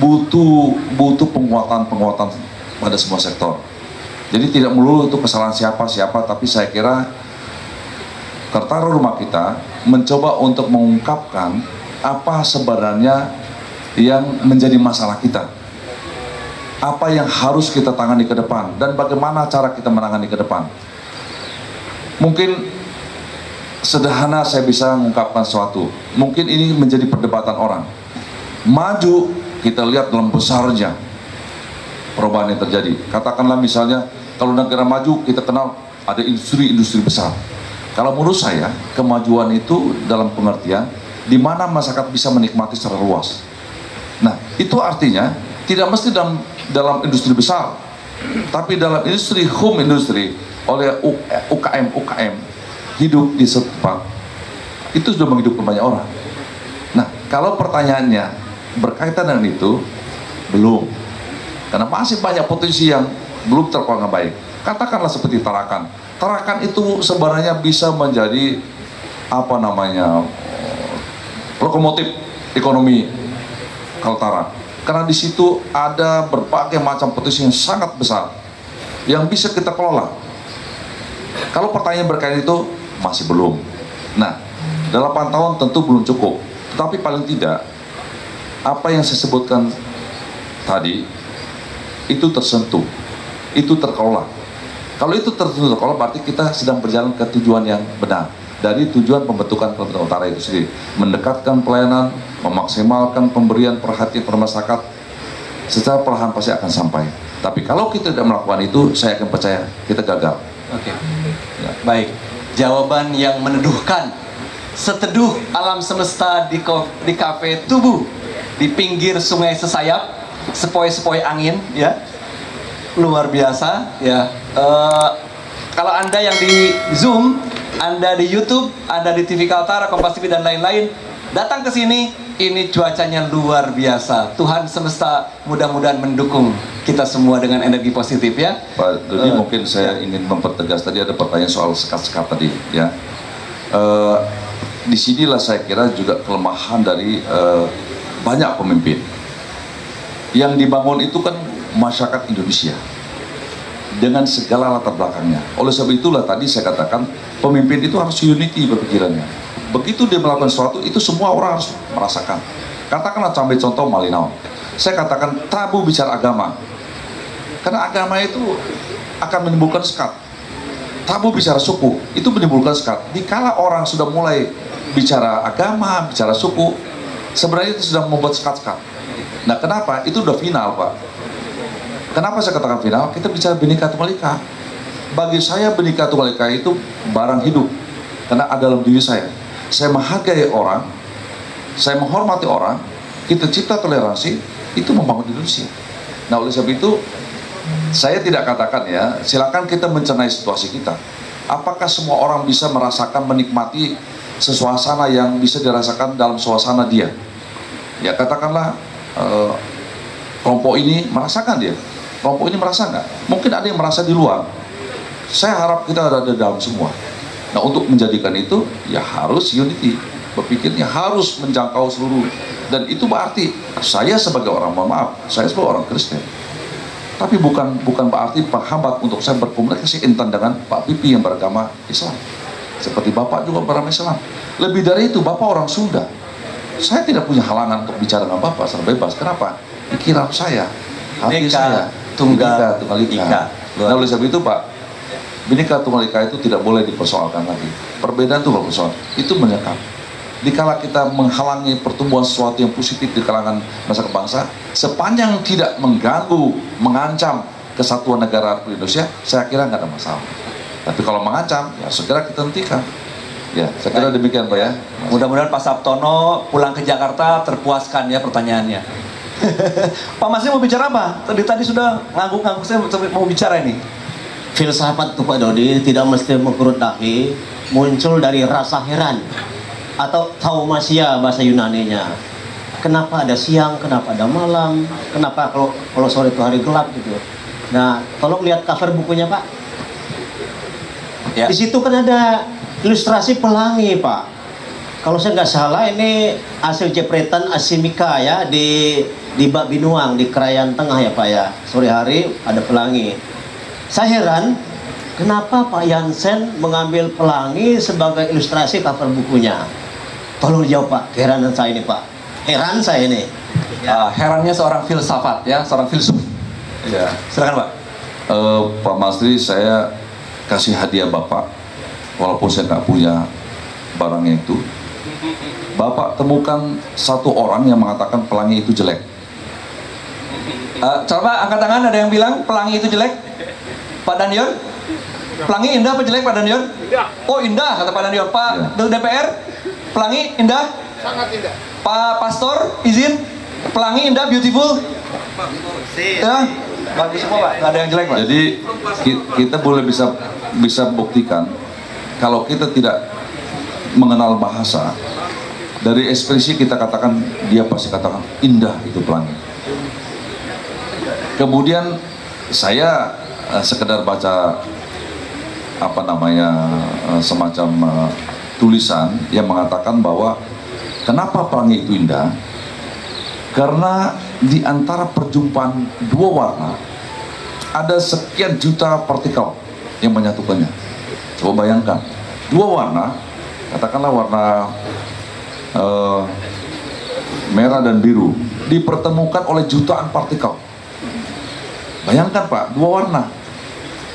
Butuh butuh penguatan penguatan pada semua sektor. Jadi tidak melulu itu kesalahan siapa siapa, tapi saya kira Tertaruh rumah kita mencoba untuk mengungkapkan apa sebenarnya yang menjadi masalah kita. Apa yang harus kita tangani ke depan dan bagaimana cara kita menangani ke depan. Mungkin sederhana saya bisa mengungkapkan sesuatu. Mungkin ini menjadi perdebatan orang. Maju kita lihat dalam besarnya perubahan yang terjadi. Katakanlah misalnya kalau negara maju kita kenal ada industri-industri besar kalau menurut saya, kemajuan itu dalam pengertian di mana masyarakat bisa menikmati secara luas. Nah, itu artinya tidak mesti dalam dalam industri besar, tapi dalam industri home industri oleh UKM UKM hidup di setempat itu sudah menghidupkan banyak orang. Nah, kalau pertanyaannya berkaitan dengan itu belum, karena masih banyak potensi yang belum terkelola baik. Katakanlah seperti Tarakan, Tarakan itu sebenarnya bisa menjadi apa namanya lokomotif ekonomi Kaltara karena di situ ada berbagai macam potensi yang sangat besar yang bisa kita kelola. Kalau pertanyaan berkaitan itu masih belum. Nah, 8 tahun tentu belum cukup. Tapi paling tidak apa yang saya sebutkan tadi itu tersentuh, itu terkelola. Kalau itu tertutup, kalau berarti kita sedang berjalan ke tujuan yang benar. Dari tujuan pembentukan Kalimantan Utara itu sendiri. Mendekatkan pelayanan, memaksimalkan pemberian perhatian pada masyarakat, secara perlahan pasti akan sampai. Tapi kalau kita tidak melakukan itu, saya akan percaya kita gagal. Oke, ya. baik. Jawaban yang meneduhkan. Seteduh alam semesta di, di kafe tubuh di pinggir sungai sesayap, sepoi-sepoi angin, ya luar biasa ya. Uh, kalau anda yang di Zoom, anda di YouTube, anda di TV Kaltara, Kompas TV dan lain-lain, datang ke sini. Ini cuacanya luar biasa. Tuhan semesta mudah-mudahan mendukung kita semua dengan energi positif ya. Pak Dodi, uh, mungkin saya ya. ingin mempertegas tadi ada pertanyaan soal sekat-sekat tadi ya. Uh, di sinilah saya kira juga kelemahan dari uh, banyak pemimpin. Yang dibangun itu kan masyarakat Indonesia dengan segala latar belakangnya. Oleh sebab itulah tadi saya katakan pemimpin itu harus unity berpikirannya. Begitu dia melakukan sesuatu itu semua orang harus merasakan. Katakanlah sampai contoh Malinau. Saya katakan tabu bicara agama. Karena agama itu akan menimbulkan sekat. Tabu bicara suku itu menimbulkan sekat. Dikala orang sudah mulai bicara agama, bicara suku, sebenarnya itu sudah membuat sekat-sekat. Nah kenapa? Itu udah final Pak Kenapa saya katakan final? Kita bicara Bhinneka Tunggal Ika. Bagi saya Bhinneka Tunggal Ika itu barang hidup. Karena ada dalam diri saya. Saya menghargai orang, saya menghormati orang, kita cipta toleransi, itu membangun Indonesia. Nah oleh sebab itu, saya tidak katakan ya, silakan kita mencenai situasi kita. Apakah semua orang bisa merasakan, menikmati sesuasana yang bisa dirasakan dalam suasana dia? Ya katakanlah, eh, kelompok ini merasakan dia kelompok ini merasa nggak? Mungkin ada yang merasa di luar. Saya harap kita ada di dalam semua. Nah untuk menjadikan itu ya harus unity. Berpikirnya harus menjangkau seluruh. Dan itu berarti saya sebagai orang mohon maaf, saya sebagai orang Kristen. Tapi bukan bukan berarti penghambat untuk saya berkomunikasi intan dengan Pak Pipi yang beragama Islam. Seperti Bapak juga beragama Islam. Lebih dari itu Bapak orang Sunda. Saya tidak punya halangan untuk bicara dengan Bapak secara bebas. Kenapa? Pikiran saya, hati saya tunggal, tunggal ika. ika. Nah oleh sebab itu Pak, Bhinneka Tunggal Ika itu tidak boleh dipersoalkan lagi. Perbedaan itu kalau persoalan, itu menyekap. Dikala kita menghalangi pertumbuhan sesuatu yang positif di kalangan masyarakat bangsa, sepanjang tidak mengganggu, mengancam kesatuan negara Indonesia, saya kira nggak ada masalah. Tapi kalau mengancam, ya segera kita hentikan. Ya, saya kira demikian Pak ya. Mudah-mudahan Pak Sabtono pulang ke Jakarta terpuaskan ya pertanyaannya. Pak Masri mau bicara apa? Tadi tadi sudah ngangguk-ngangguk saya mau bicara ini. filsafat tuh Pak Dodi tidak mesti mengkerut dahi muncul dari rasa heran atau taumasia bahasa Yunaninya kenapa ada siang kenapa ada malam kenapa kalau kalau sore itu hari gelap gitu nah tolong lihat cover bukunya Pak Ya. di situ kan ada ilustrasi pelangi Pak kalau saya nggak salah ini hasil jepretan Asimika ya di di Bak Binuang di Krayan Tengah ya Pak ya sore hari ada pelangi saya heran kenapa Pak Yansen mengambil pelangi sebagai ilustrasi cover bukunya. Tolong jawab Pak, keheranan saya ini Pak. Heran saya ini. Ah, herannya seorang filsafat ya, seorang filsuf. Ya. Silakan Pak. Eh, Pak Masri, saya kasih hadiah Bapak, walaupun saya nggak punya barangnya itu. Bapak temukan satu orang yang mengatakan pelangi itu jelek. Eh, coba angkat tangan ada yang bilang pelangi itu jelek? Pak Danion? Pelangi indah apa jelek Pak Danion? Indah. Oh indah kata Pak Danion. Pak Ya. DPR? Pelangi indah? Sangat indah. Pak Pastor izin? Pelangi indah beautiful? Ya. Bagus semua Pak. Gak ada yang jelek Pak. Jadi ki- kita boleh bisa bisa buktikan kalau kita tidak mengenal bahasa dari ekspresi kita katakan dia pasti katakan indah itu pelangi. Kemudian saya eh, sekedar baca apa namanya eh, semacam eh, tulisan yang mengatakan bahwa kenapa pelangi itu indah? Karena di antara perjumpaan dua warna ada sekian juta partikel yang menyatukannya. Coba bayangkan, dua warna, katakanlah warna eh, merah dan biru, dipertemukan oleh jutaan partikel. Bayangkan Pak, dua warna,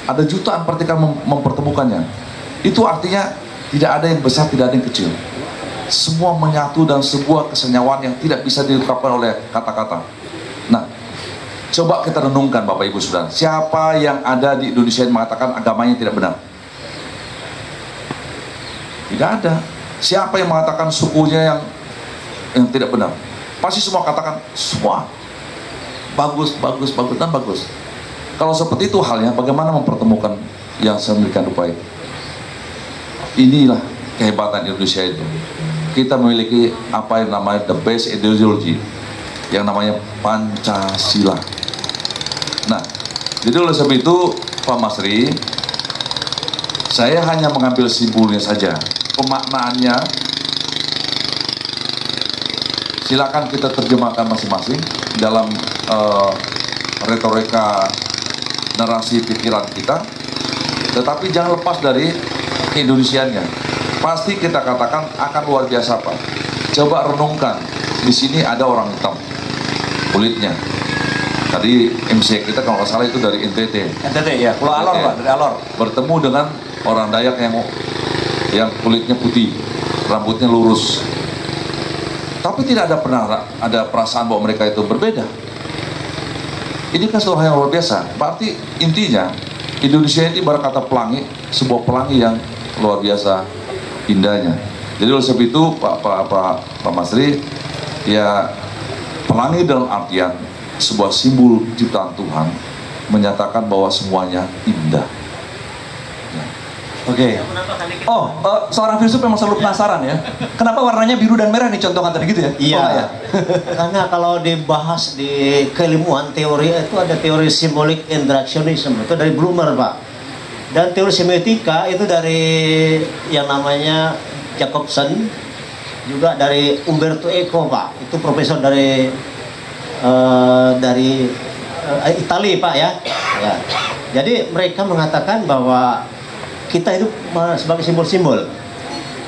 ada jutaan partikel mem- mempertemukannya. Itu artinya tidak ada yang besar, tidak ada yang kecil. Semua menyatu dan sebuah kesenyawaan yang tidak bisa diungkapkan oleh kata-kata. Nah, Coba kita renungkan Bapak Ibu Saudara, siapa yang ada di Indonesia yang mengatakan agamanya tidak benar? Tidak ada. Siapa yang mengatakan sukunya yang yang tidak benar? Pasti semua katakan semua bagus, bagus, bagus dan bagus. Kalau seperti itu halnya, bagaimana mempertemukan yang sedemikian rupa itu? Inilah kehebatan Indonesia itu. Kita memiliki apa yang namanya the best ideology, yang namanya Pancasila. Nah, jadi oleh sebab itu Pak Masri, saya hanya mengambil simpulnya saja. Pemaknaannya, silakan kita terjemahkan masing-masing dalam eh, retorika narasi pikiran kita. Tetapi jangan lepas dari keindonesiannya. Pasti kita katakan akan luar biasa Pak. Coba renungkan, di sini ada orang hitam kulitnya. Tadi MC kita kalau nggak salah itu dari NTT NTT ya, Pulau Alor. Pak, dari Alor. bertemu dengan orang Dayak yang yang kulitnya putih, rambutnya lurus. Tapi tidak ada pernah ada perasaan bahwa mereka itu berbeda. Ini kan hal yang luar biasa. Berarti intinya Indonesia ini ibarat kata pelangi, sebuah pelangi yang luar biasa indahnya. Jadi oleh sebab itu Pak Pak Pak, Pak Masri ya pelangi dalam artian sebuah simbol ciptaan Tuhan menyatakan bahwa semuanya indah. Oke. Oh, eh, seorang filsuf memang selalu penasaran ya. Kenapa warnanya biru dan merah nih contohkan tadi gitu ya? Iya. Oh, ya? Karena kalau dibahas di keilmuan teori itu ada teori simbolik interactionism itu dari Blumer pak. Dan teori semiotika itu dari yang namanya Jacobson juga dari Umberto Eco pak. Itu profesor dari eh, dari eh, Italia pak ya. ya. Jadi mereka mengatakan bahwa kita eh, sebagai simbol-simbol.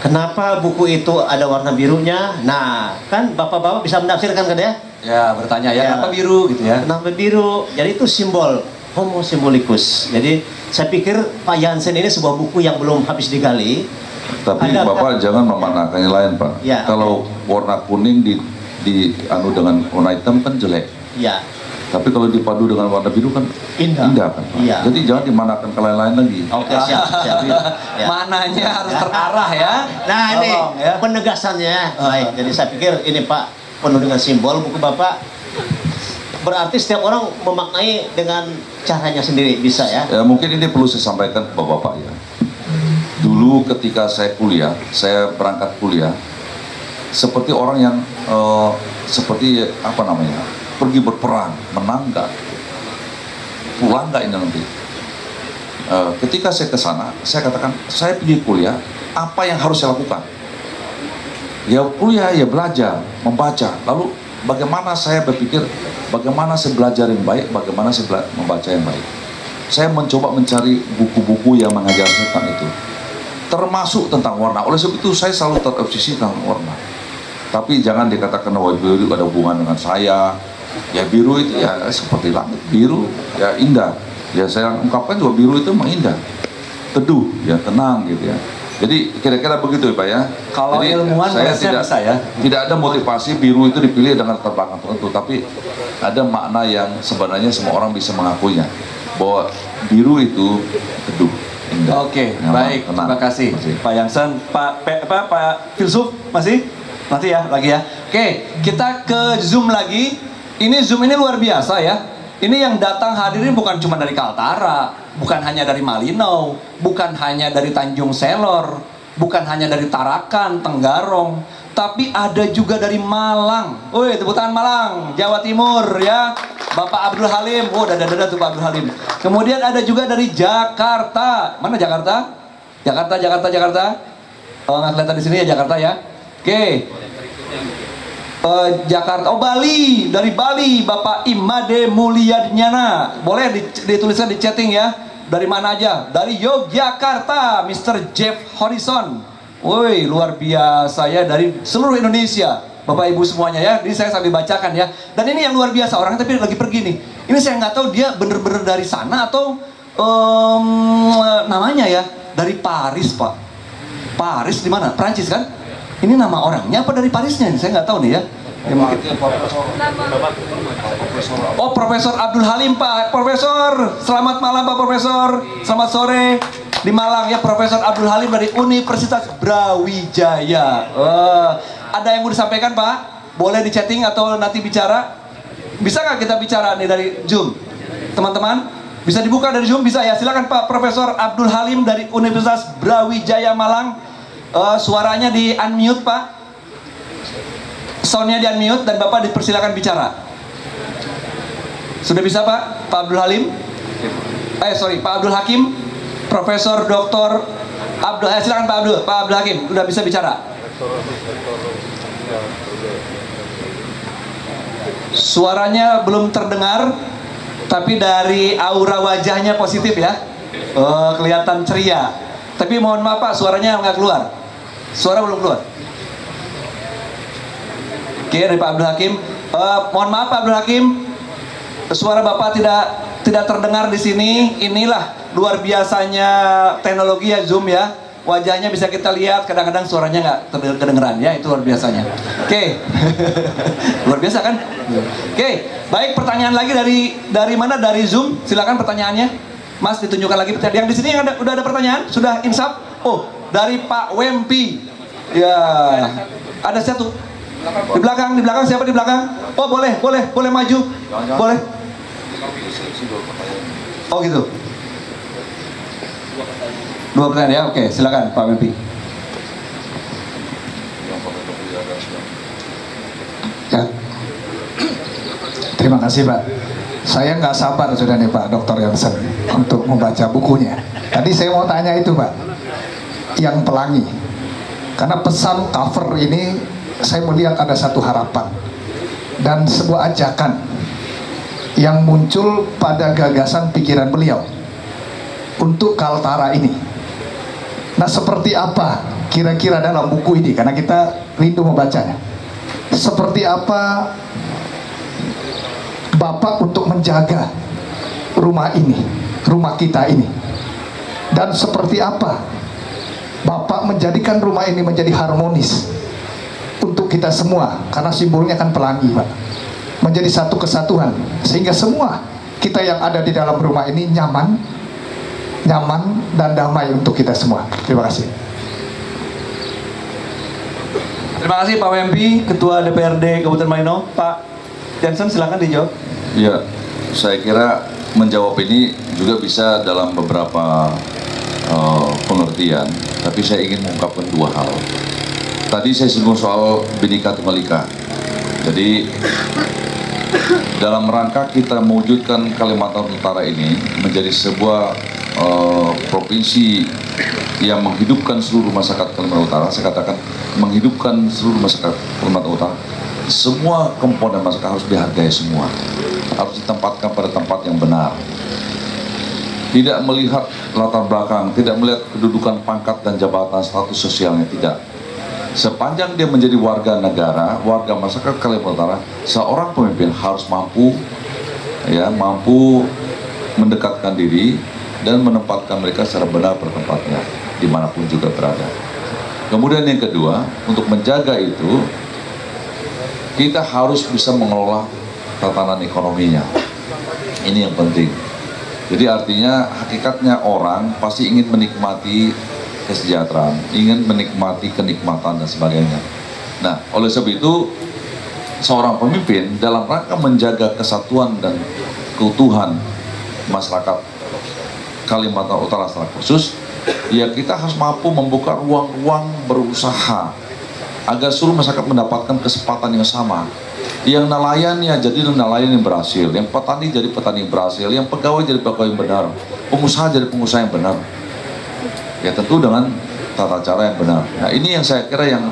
Kenapa buku itu ada warna birunya? Nah, kan bapak-bapak bisa menafsirkan kan ya? Ya, bertanya ya, Ya. kenapa biru gitu ya? Kenapa biru? Jadi itu simbol homo simbolikus. Jadi saya pikir Pak Jansen ini sebuah buku yang belum habis digali. Tapi Ada- Bapak jangan memaknakannya lain, Pak. Ya, Kalau warna kuning di di anu dengan warna hitam kan jelek. Ya, Tapi kalau dipadu dengan warna biru kan Indah. kan. Pak. Iya. Jadi jangan dimanakan ke lain-lain lagi. Oke, Ya, siap, siap. Ya. Mananya harus terarah ya. Nah ini Tolong, ya. penegasannya. Baik, jadi saya pikir ini Pak penuh dengan simbol buku Bapak. Berarti setiap orang memaknai dengan caranya sendiri bisa ya. Ya mungkin ini perlu saya sampaikan ke bapak-bapak ya. Dulu ketika saya kuliah, saya berangkat kuliah, seperti orang yang eh, seperti apa namanya, pergi berperang, menang nggak, pulang nggak ini nanti. Eh, ketika saya ke sana, saya katakan saya pergi kuliah, apa yang harus saya lakukan? Ya kuliah, ya belajar, membaca. Lalu bagaimana saya berpikir, bagaimana saya belajar yang baik, bagaimana saya membaca yang baik. Saya mencoba mencari buku-buku yang mengajarkan tentang itu. Termasuk tentang warna. Oleh sebab itu saya selalu terobsesi tentang warna. Tapi jangan dikatakan bahwa biru ada hubungan dengan saya. Ya biru itu ya seperti langit biru, ya indah. Ya saya ungkapkan juga biru itu memang indah. Teduh, ya tenang gitu ya. Jadi kira-kira begitu ya Pak ya. Kalau Jadi, ilmuwan saya tidak bisa ya. tidak ada motivasi biru itu dipilih dengan latar belakang tertentu, tapi ada makna yang sebenarnya semua orang bisa mengakuinya bahwa biru itu teduh, indah. Oke, nyaman, baik. tenang. Terima kasih Masih. Pak Yansen, Pak Pe- apa Pak Filsuf masih? Nanti ya, lagi ya. Oke, kita ke Zoom lagi. Ini Zoom ini luar biasa ya. Ini yang datang hadirin bukan cuma dari Kaltara, bukan hanya dari Malinau, bukan hanya dari Tanjung Selor, bukan hanya dari Tarakan, Tenggarong, tapi ada juga dari Malang. Woi, tepuk Malang, Jawa Timur ya. Bapak Abdul Halim. Oh, dada-dada tuh Pak Abdul Halim. Kemudian ada juga dari Jakarta. Mana Jakarta? Jakarta, Jakarta, Jakarta. Oh, nggak kelihatan di sini ya Jakarta ya. Oke. Eh, Jakarta, oh Bali, dari Bali, Bapak Imade Mulyadnyana. Boleh di- dituliskan di chatting ya. Dari mana aja? Dari Yogyakarta, Mr. Jeff Horizon. Woi, luar biasa ya dari seluruh Indonesia. Bapak Ibu semuanya ya. Jadi saya sambil bacakan ya. Dan ini yang luar biasa orang tapi lagi pergi nih. Ini saya nggak tahu dia bener-bener dari sana atau em, namanya ya dari Paris pak. Paris di mana? Prancis kan? Ini nama orangnya apa dari Parisnya? Saya nggak tahu nih ya. Mungkin. Oh Profesor Abdul Halim Pak Profesor Selamat malam Pak Profesor Selamat sore di Malang ya Profesor Abdul Halim dari Universitas Brawijaya Eh, Ada yang mau disampaikan Pak? Boleh di chatting atau nanti bicara? Bisa nggak kita bicara nih dari Zoom? Teman-teman bisa dibuka dari Zoom? Bisa ya silakan Pak Profesor Abdul Halim dari Universitas Brawijaya Malang Eh, Suaranya di unmute Pak Soundnya di unmute dan Bapak dipersilakan bicara sudah bisa Pak? Pak Abdul Halim? Eh sorry, Pak Abdul Hakim, Profesor Dr. Abdul, eh, silakan Pak Abdul, Pak Abdul Hakim, udah bisa bicara. Suaranya belum terdengar, tapi dari aura wajahnya positif ya. Oh, kelihatan ceria. Tapi mohon maaf Pak, suaranya nggak keluar. Suara belum keluar. Oke, dari Pak Abdul Hakim. Eh, mohon maaf Pak Abdul Hakim, suara Bapak tidak tidak terdengar di sini. Inilah luar biasanya teknologi ya Zoom ya. Wajahnya bisa kita lihat, kadang-kadang suaranya nggak terdengar kedengeran ya, itu luar biasanya. Oke, luar biasa kan? Oke, baik pertanyaan lagi dari dari mana? Dari Zoom, silakan pertanyaannya. Mas ditunjukkan lagi. Yang di sini ada, udah ada pertanyaan? Sudah insaf? Oh, dari Pak Wempi. Ya, ada satu. Di belakang, di belakang siapa di belakang? Oh boleh, boleh, boleh maju, boleh. Oh gitu. Dua pertanyaan ya, oke silakan Pak Wempi. Ya. Terima kasih Pak. Saya nggak sabar sudah nih Pak Dr. Yansen untuk membaca bukunya. Tadi saya mau tanya itu Pak, yang pelangi. Karena pesan cover ini saya melihat ada satu harapan dan sebuah ajakan yang muncul pada gagasan pikiran beliau untuk Kaltara ini. Nah seperti apa kira-kira dalam buku ini karena kita rindu membacanya. Seperti apa Bapak untuk menjaga rumah ini, rumah kita ini. Dan seperti apa Bapak menjadikan rumah ini menjadi harmonis untuk kita semua karena simbolnya kan pelangi, Pak. menjadi satu kesatuan sehingga semua kita yang ada di dalam rumah ini nyaman, nyaman dan damai untuk kita semua. Terima kasih. Terima kasih Pak Wempi, Ketua DPRD Kabupaten Malino. Pak Jansen silakan dijawab. Ya, saya kira menjawab ini juga bisa dalam beberapa uh, pengertian, tapi saya ingin mengungkapkan dua hal. Tadi saya singgung soal Binika Tunggal. Jadi dalam rangka kita mewujudkan Kalimantan Utara ini menjadi sebuah uh, provinsi yang menghidupkan seluruh masyarakat Kalimantan Utara, saya katakan menghidupkan seluruh masyarakat Kalimantan Utara, semua komponen masyarakat harus dihargai semua, harus ditempatkan pada tempat yang benar. Tidak melihat latar belakang, tidak melihat kedudukan pangkat dan jabatan status sosialnya, tidak sepanjang dia menjadi warga negara, warga masyarakat Kalimantan Utara, seorang pemimpin harus mampu ya mampu mendekatkan diri dan menempatkan mereka secara benar pada tempatnya di mana pun juga berada. Kemudian yang kedua, untuk menjaga itu kita harus bisa mengelola tatanan ekonominya. Ini yang penting. Jadi artinya hakikatnya orang pasti ingin menikmati kesejahteraan, ingin menikmati kenikmatan dan sebagainya. Nah, oleh sebab itu seorang pemimpin dalam rangka menjaga kesatuan dan keutuhan masyarakat Kalimantan Utara secara khusus, ya kita harus mampu membuka ruang-ruang berusaha agar seluruh masyarakat mendapatkan kesempatan yang sama. Yang nelayan ya jadi nelayan yang berhasil, yang petani jadi petani yang berhasil, yang pegawai jadi pegawai yang benar, pengusaha jadi pengusaha yang benar ya tentu dengan tata cara yang benar. Nah ini yang saya kira yang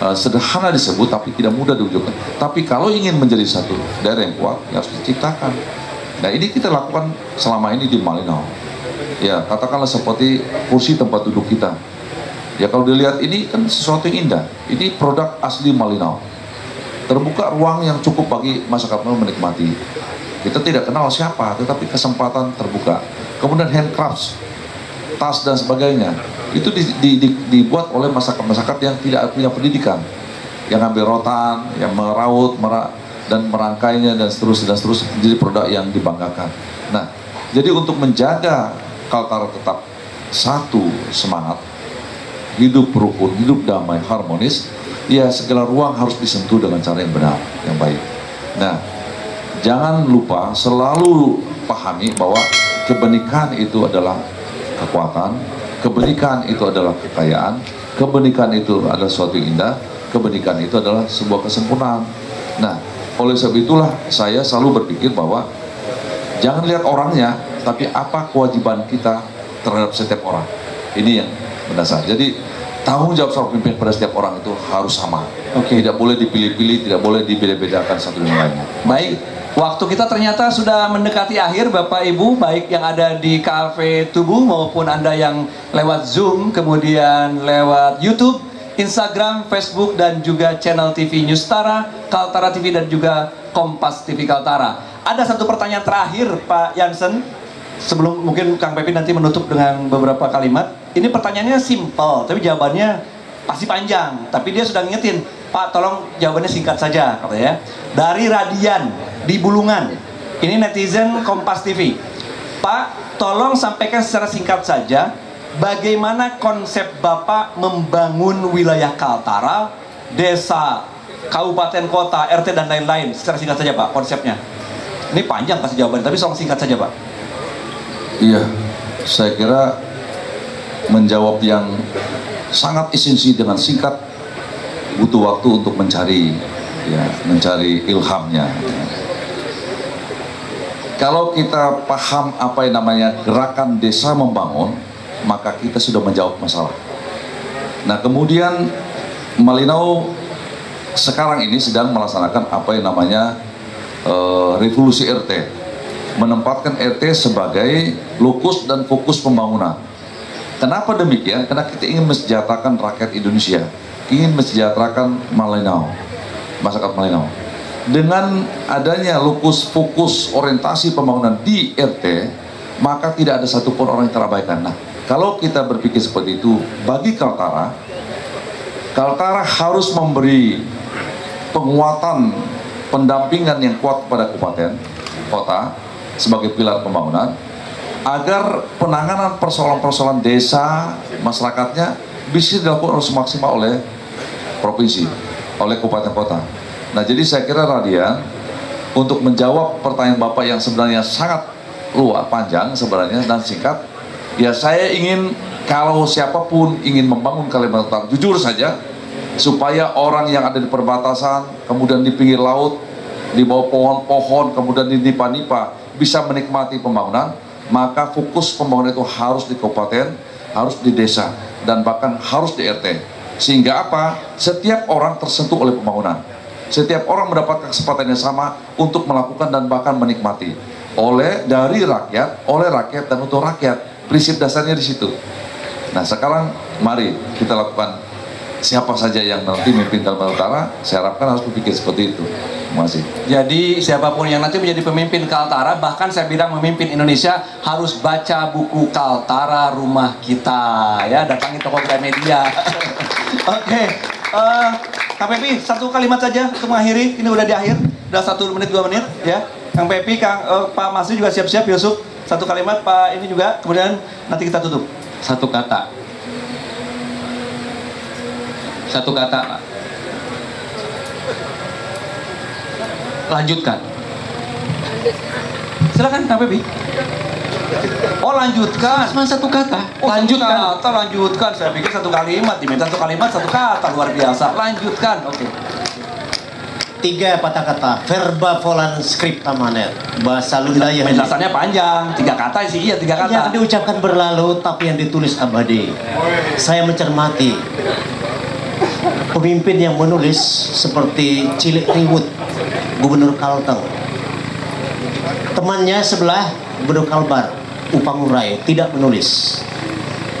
uh, sederhana disebut tapi tidak mudah diwujudkan. Tapi kalau ingin menjadi satu daerah yang kuat, ya harus diciptakan. Nah ini kita lakukan selama ini di Malinau. Ya katakanlah seperti kursi tempat duduk kita. Ya kalau dilihat ini kan sesuatu yang indah. Ini produk asli Malinau. Terbuka ruang yang cukup bagi masyarakat menikmati. Kita tidak kenal siapa, tetapi kesempatan terbuka. Kemudian handcrafts, tas dan sebagainya itu di, di, di, dibuat oleh masyarakat-masyarakat yang tidak punya pendidikan yang ambil rotan, yang meraut, merak, dan merangkainya dan seterusnya dan seterusnya jadi produk yang dibanggakan. Nah, jadi untuk menjaga Kaltara tetap satu semangat, hidup rukun, hidup damai, harmonis, ya segala ruang harus disentuh dengan cara yang benar, yang baik. Nah, jangan lupa selalu pahami bahwa kebenikan itu adalah kekuatan, kebenikan itu adalah kekayaan, kebenikan itu adalah suatu indah, kebenikan itu adalah sebuah kesempurnaan. Nah, oleh sebab itulah saya selalu berpikir bahwa jangan lihat orangnya, tapi apa kewajiban kita terhadap setiap orang. Ini yang mendasar. Jadi tanggung jawab seorang pemimpin pada setiap orang itu harus sama. Oke. Tidak boleh dipilih-pilih, tidak boleh dibeda-bedakan satu dengan lainnya. Baik, waktu kita ternyata sudah mendekati akhir Bapak Ibu, baik yang ada di Cafe Tubuh maupun Anda yang lewat Zoom, kemudian lewat YouTube, Instagram, Facebook, dan juga channel TV Newstara, Kaltara TV, dan juga Kompas TV Kaltara. Ada satu pertanyaan terakhir Pak Jansen, sebelum mungkin Kang Pepi nanti menutup dengan beberapa kalimat. Ini pertanyaannya simple, tapi jawabannya pasti panjang. Tapi dia sudah ngingetin, Pak tolong jawabannya singkat saja, katanya. Dari Radian, di Bulungan. Ini netizen Kompas TV. Pak, tolong sampaikan secara singkat saja, bagaimana konsep Bapak membangun wilayah Kaltara, desa, kabupaten, kota, RT, dan lain-lain. Secara singkat saja Pak, konsepnya. Ini panjang kasih jawabannya, tapi tolong singkat saja Pak. Iya, saya kira menjawab yang sangat esensi dengan singkat butuh waktu untuk mencari ya mencari ilhamnya. Kalau kita paham apa yang namanya gerakan desa membangun, maka kita sudah menjawab masalah. Nah, kemudian Malinau sekarang ini sedang melaksanakan apa yang namanya eh, revolusi RT, menempatkan RT sebagai lokus dan fokus pembangunan. Kenapa demikian? Karena kita ingin mensejahterakan rakyat Indonesia, ingin mensejahterakan Malinau, masyarakat Malinau. Dengan adanya lokus fokus orientasi pembangunan di RT, maka tidak ada satupun orang yang terabaikan. Nah, kalau kita berpikir seperti itu, bagi Kaltara, Kaltara harus memberi penguatan pendampingan yang kuat kepada kabupaten, kota sebagai pilar pembangunan agar penanganan persoalan-persoalan desa masyarakatnya bisa dilakukan semaksimal oleh provinsi, oleh kabupaten kota. Nah, jadi saya kira Radian untuk menjawab pertanyaan Bapak yang sebenarnya sangat luas, panjang sebenarnya dan singkat, ya saya ingin kalau siapa pun ingin membangun Kalimantan Utara, jujur saja, supaya orang yang ada di perbatasan, kemudian di pinggir laut, di bawah pohon-pohon, kemudian di nipa-nipa, bisa menikmati pembangunan, maka fokus pembangunan itu harus di kabupaten, harus di desa, dan bahkan harus di RT. Sehingga apa? Setiap orang tersentuh oleh pembangunan. Setiap orang mendapatkan kesempatan yang sama untuk melakukan dan bahkan menikmati. Oleh dari rakyat, oleh rakyat dan untuk rakyat. Prinsip dasarnya di situ. Nah sekarang mari kita lakukan siapa saja yang nanti memimpin Kalimantan Utara, saya harapkan harus berpikir seperti itu. Kasih. Jadi siapa pun yang nanti menjadi pemimpin Kaltara, bahkan saya bilang memimpin Indonesia harus baca buku Kaltara Rumah Kita, ya datangi toko Gramedia. Oke, eh, Kang Pepi satu kalimat saja untuk mengakhiri. Ini udah di akhir, udah satu menit dua menit, ya. Kang Pepi, Kang eh, Pak Masri juga siap-siap, Yusuf satu kalimat, Pak ini juga. Kemudian nanti kita tutup. Satu kata. Satu kata, Pak. Lanjutkan. Silakan Kang Pepi. Oh lanjutkan. Cuma satu kata. Oh, Lanjutkan. Satu kata, lanjutkan. Saya pikir satu kalimat, diminta satu kalimat, satu kata luar biasa. Lanjutkan. Oke. Tiga kata-kata, verba volan scripta manet. Bahasa Lunda yang Penjelasannya panjang, tiga kata sih, iya tiga yang kata. diucapkan berlalu tapi yang ditulis abadi. Saya mencermati pemimpin yang menulis seperti Cilik Riwut, Gubernur Kalteng. Temannya sebelah Gubernur Kalbar, Upang Urai, tidak menulis.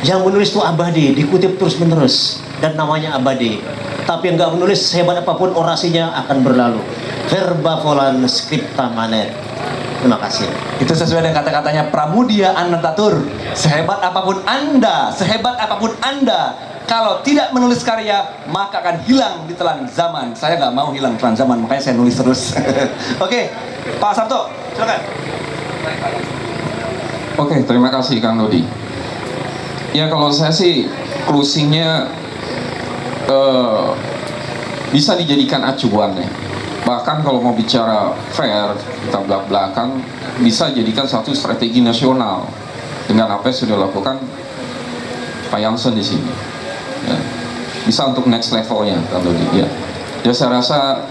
Yang menulis itu abadi, dikutip terus menerus dan namanya abadi. Tapi yang nggak menulis sehebat apa pun orasinya akan berlalu. Verba volan scripta manet. Terima kasih. Itu sesuai dengan kata-katanya Pramudia Anantatur. Sehebat apa pun Anda, sehebat apa pun Anda, kalau tidak menulis karya, maka akan hilang di telan zaman. Saya nggak mau hilang telan zaman, makanya saya nulis terus. Oke, Pak Sabto, silakan. Oke, terima kasih Kang Dodi. Ya kalau saya sih closingnya eh, bisa dijadikan acuan ya. Bahkan kalau mau bicara fair, kita belak belakang bisa jadikan satu strategi nasional dengan apa yang sudah dilakukan Pak Jansen di sini. Bisa untuk next levelnya, Kang Dodi. Ya. ya saya rasa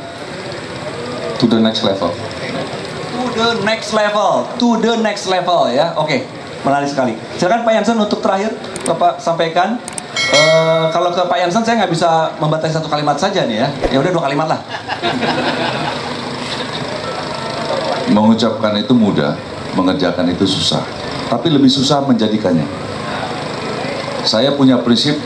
to the next level. To the next level, to the next level ya. Oke, menarik sekali. Silakan Pak Yansen untuk terakhir Bapak sampaikan. Eh, kalau ke Pak Yansen saya nggak bisa membatasi satu kalimat saja nih ya. Ya udah dua kalimat lah. Mengucapkan itu mudah, mengerjakan itu susah. Tapi lebih susah menjadikannya. Saya punya prinsip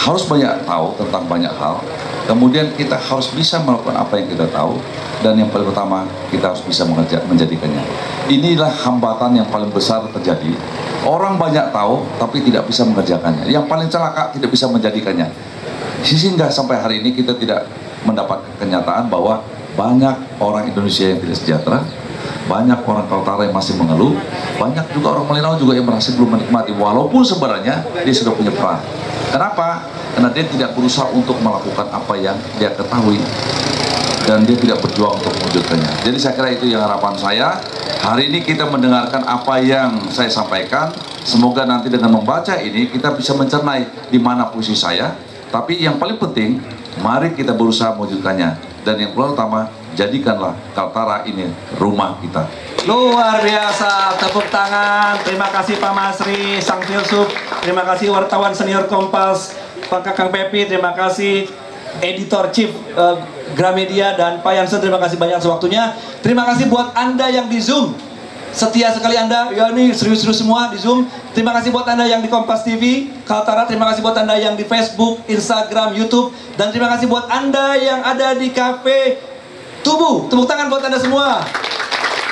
harus banyak tahu tentang banyak hal. Kemudian kita harus bisa melakukan apa yang kita tahu dan yang paling utama kita harus bisa mengerja, menjadikannya. Inilah hambatan yang paling besar terjadi. Orang banyak tahu tapi tidak bisa mengerjakannya. Yang paling celaka tidak bisa menjadikannya. Sehingga sampai hari ini kita tidak mendapat kenyataan bahwa banyak orang Indonesia yang tidak sejahtera, banyak orang Kaltara yang masih mengeluh, banyak juga orang Malinau juga yang masih belum menikmati walaupun sebenarnya dia sudah punya peran. Kenapa? Karena dia tidak berusaha untuk melakukan apa yang dia ketahui dan dia tidak berjuang untuk mewujudkannya. Jadi saya kira itu yang harapan saya. Hari ini kita mendengarkan apa yang saya sampaikan. Semoga nanti dengan membaca ini kita bisa mencernai di mana posisi saya. Tapi yang paling penting, mari kita berusaha mewujudkannya. Dan yang paling utama, jadikanlah Kaltara ini rumah kita. Luar biasa, tepuk tangan. Terima kasih Pak Masri, Sang Filsuf. Terima kasih wartawan senior Kompas, Pak Kakang Pepi. Terima kasih editor chief eh, Gramedia dan Pak Yansen. Terima kasih banyak sewaktunya. Terima kasih buat Anda yang di Zoom. Setia sekali Anda, ya ini serius-serius semua di Zoom. Terima kasih buat Anda yang di Kompas TV, Kaltara. Terima kasih buat Anda yang di Facebook, Instagram, YouTube. Dan terima kasih buat Anda yang ada di Cafe Tubuh. Tepuk tangan buat Anda semua.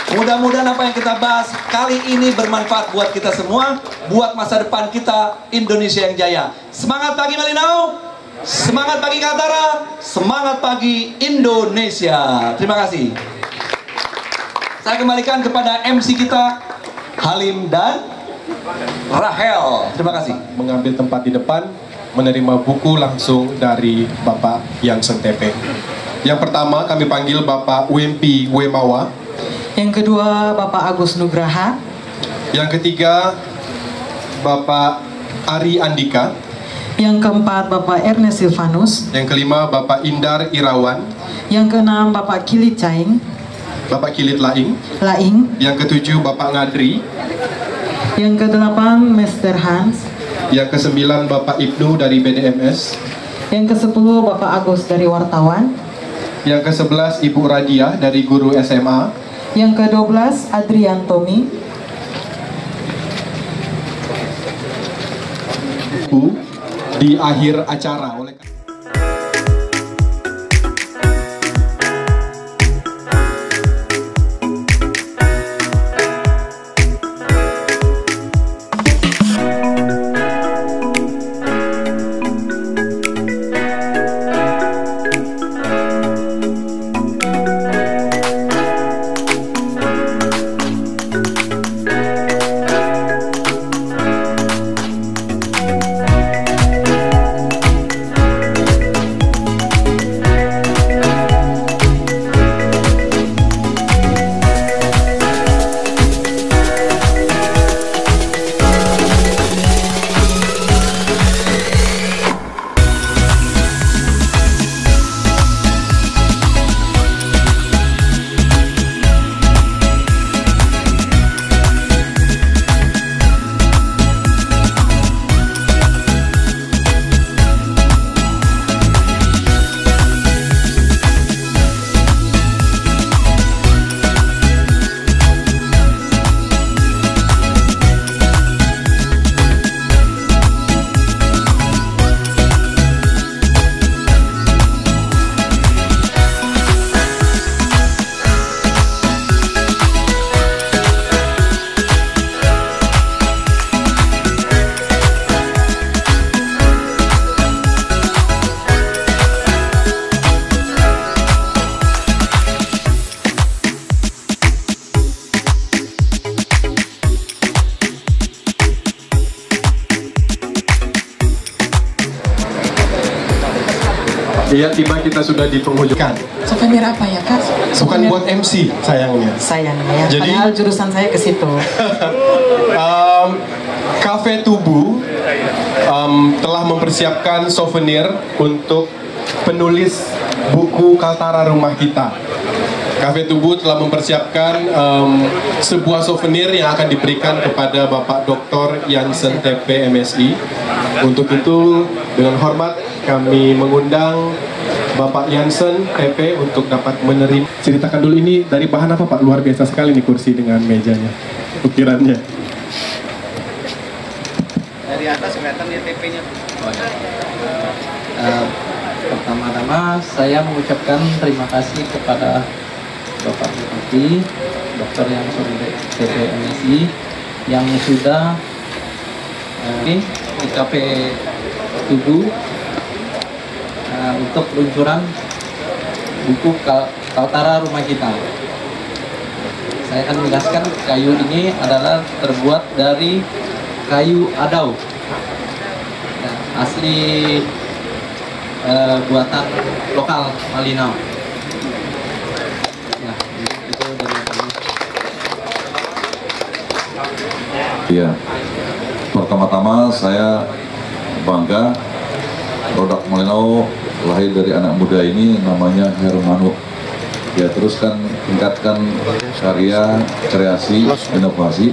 Mudah-mudahan apa yang kita bahas kali ini bermanfaat buat kita semua, buat masa depan kita Indonesia yang jaya. Semangat pagi Malinau. Semangat pagi Kaltara, semangat pagi Indonesia. Terima kasih. Saya kembalikan kepada MC kita Halim dan Rahel. Terima kasih. mengambil tempat di depan menerima buku langsung dari Bapak Yansen TP. Yang pertama kami panggil Bapak Wempi Wemawa. Yang kedua Bapak Agus Nugraha, Yang ketiga Bapak Ari Andika. yang keempat Bapak Ernest Silvanus, Yang kelima Bapak Indar Irawan. yang keenam Bapak Kilit Caing, Bapak Kilit Laing. Laing, Yang ketujuh Bapak Ngadri. yang kedelapan Mr. Hans, Yang kesembilan Bapak Ibnu dari BDMS. yang kesepuluh Bapak Agus dari wartawan, Yang kesebelas Ibu Radia dari guru SMA. yang kedua belas Adrian Tommy, Bu di akhir acara oleh sudah di penghujung. souvenir apa ya kak? Bukan Souvenir- buat MC sayangnya. sayangnya ya, Jadi- padahal jurusan saya ke situ. Um, Cafe Tubu um, telah mempersiapkan souvenir untuk penulis buku Kaltara Rumah Kita. Cafe Tubu telah mempersiapkan um, sebuah souvenir yang akan diberikan kepada Bapak Dr. Yansen TP MSI. Untuk itu, dengan hormat kami mengundang Bapak Yansen TP untuk dapat menerima. Ceritakan dulu ini dari bahan apa Pak? Luar biasa sekali nih kursi dengan mejanya, ukirannya. Eh, Pertama-tama saya mengucapkan terima kasih kepada Bapak Bupati, Dr. yang TP MSI yang sudah eh, ini di KP Tugu eh, untuk peluncuran buku Kal- Kaltara Rumah Kita. Saya akan menjelaskan kayu ini adalah terbuat dari kayu adau. Nah, asli eh, buatan lokal Malinau. Ya. Pertama-tama saya bangga produk Malinau lahir dari anak muda ini namanya Hermano. Ya teruskan tingkatkan karya, kreasi, inovasi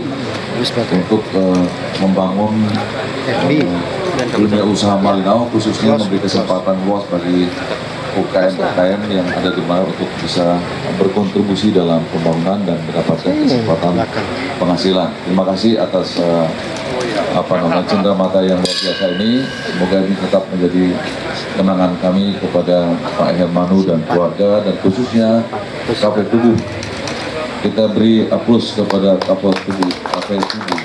untuk eh, membangun eh, dunia usaha Malinau khususnya memberi kesempatan luas bagi UKM-UKM yang ada di mana untuk bisa berkontribusi dalam pembangunan dan mendapatkan kesempatan penghasilan. Terima kasih atas eh, apa namanya cenderamata yang luar biasa ini. Semoga ini tetap menjadi kenangan kami kepada Pak Hermanu dan keluarga dan khususnya Kafe Tubuh. Kita beri aplaus kepada Kafe Tubuh. Kafe Tubuh.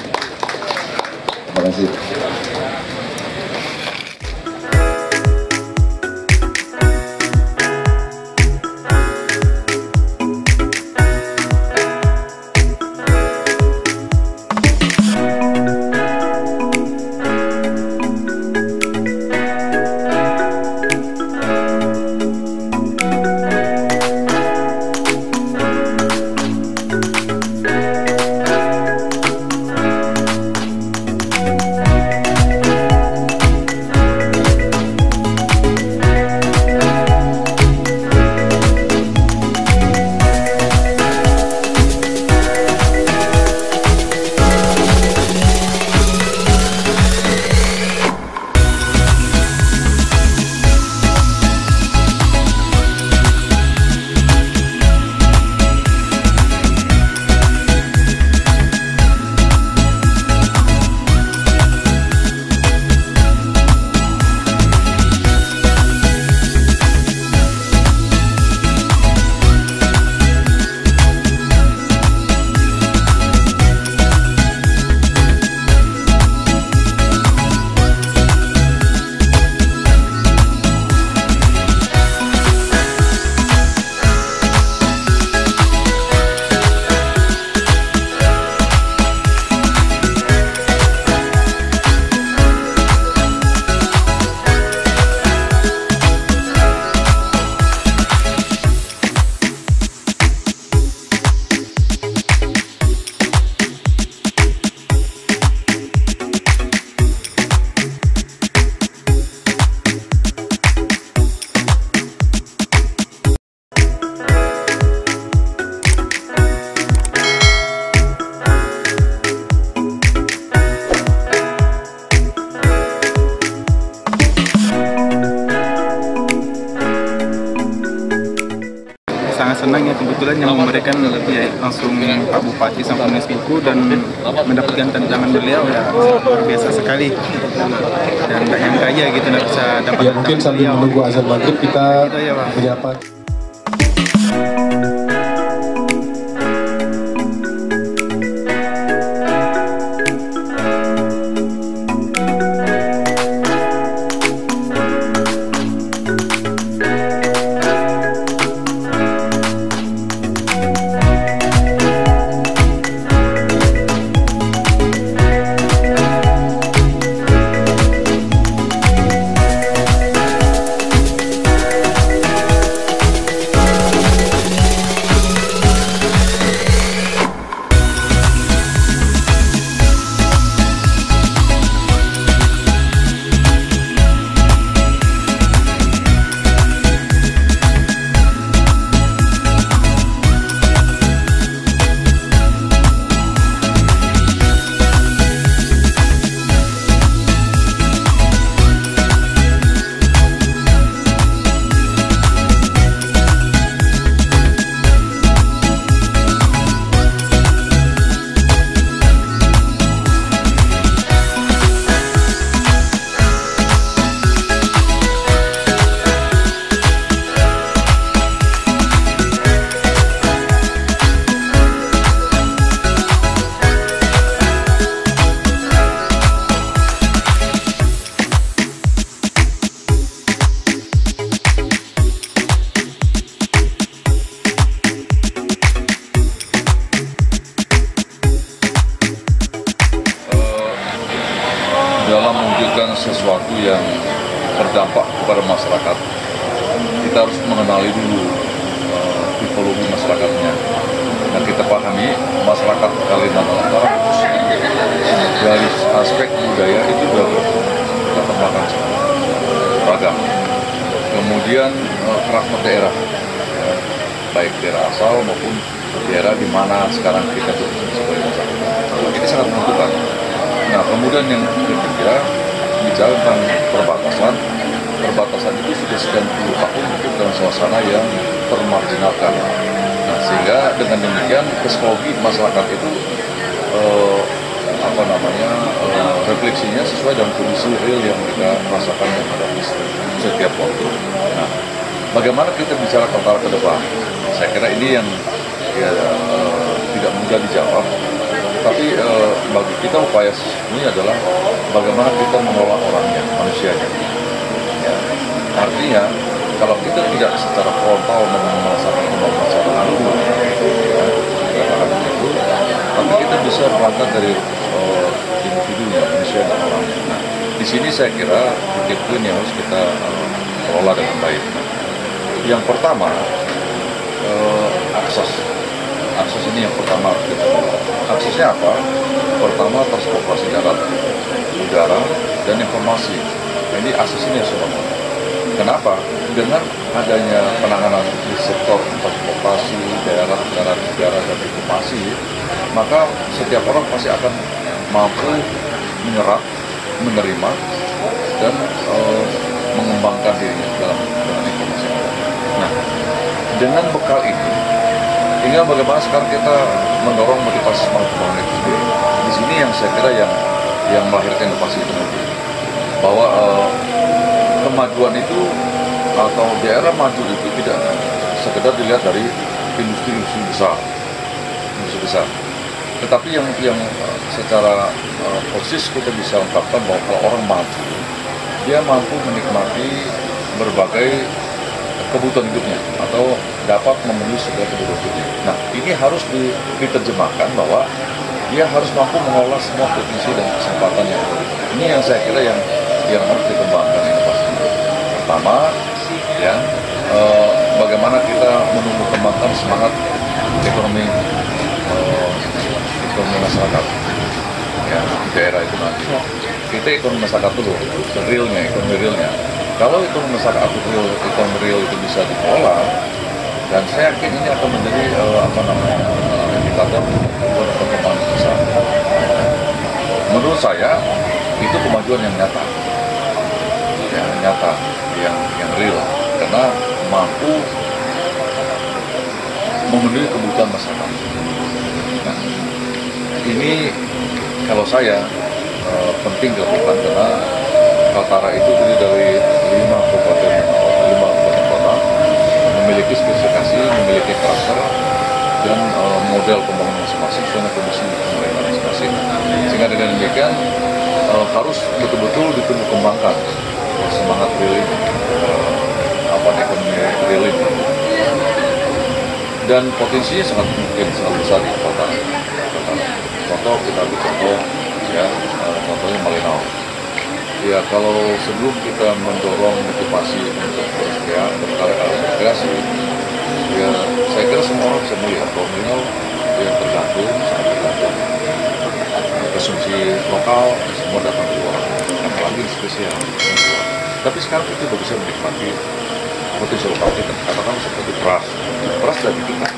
Terima kasih. Iya, menunggu iya. azan maghrib kita iya, menyapa. Eh, persis kita bisa ungkapkan bahwa kalau orang mampu, dia mampu menikmati berbagai kebutuhan hidupnya atau dapat memenuhi segala kebutuhan hidupnya. Nah, ini harus diterjemahkan bahwa dia harus mampu mengelola semua potensi dan kesempatan yang ada. Ini yang saya kira yang yang harus dikembangkan inovasi. Pertama, ya e, bagaimana kita menumbuh kembangkan semangat ekonomi e, ekonomi masyarakat ya, daerah itu nanti. Iya. Kita ekonomi masyarakat dulu, realnya, ekonomi realnya. Kalau ekonomi masyarakat real, ekonomi real itu bisa dikelola, dan saya yakin ini akan menjadi uh, apa namanya uh, indikator untuk perkembangan besar. Menurut saya itu kemajuan yang nyata, yang nyata, yang yang real, karena mampu memenuhi kebutuhan masyarakat. Nah, ini kalau saya eh, penting dilakukan karena Kaltara itu terdiri dari lima kabupaten lima kabupaten kota memiliki spesifikasi, memiliki karakter dan eh, model pembangunan masing-masing dengan kondisi pemerintah masing-masing. Sehingga dengan demikian eh, harus betul-betul ditumbuh kembangkan semangat eh, apa ekonomi real ini dan potensinya sangat mungkin sangat besar di kota. Contoh kita ambil contoh ya eh, contohnya Malinau. Ya kalau sebelum kita mendorong motivasi untuk berkarya berkarya berkreasi, ya saya kira semua orang bisa melihat bahwa Malinau yang tergantung sangat tergantung konsumsi lokal semua datang dari luar, apalagi spesial. Tapi sekarang sudah bisa menikmati potensi lokal kita katakan seperti beras beras dari kita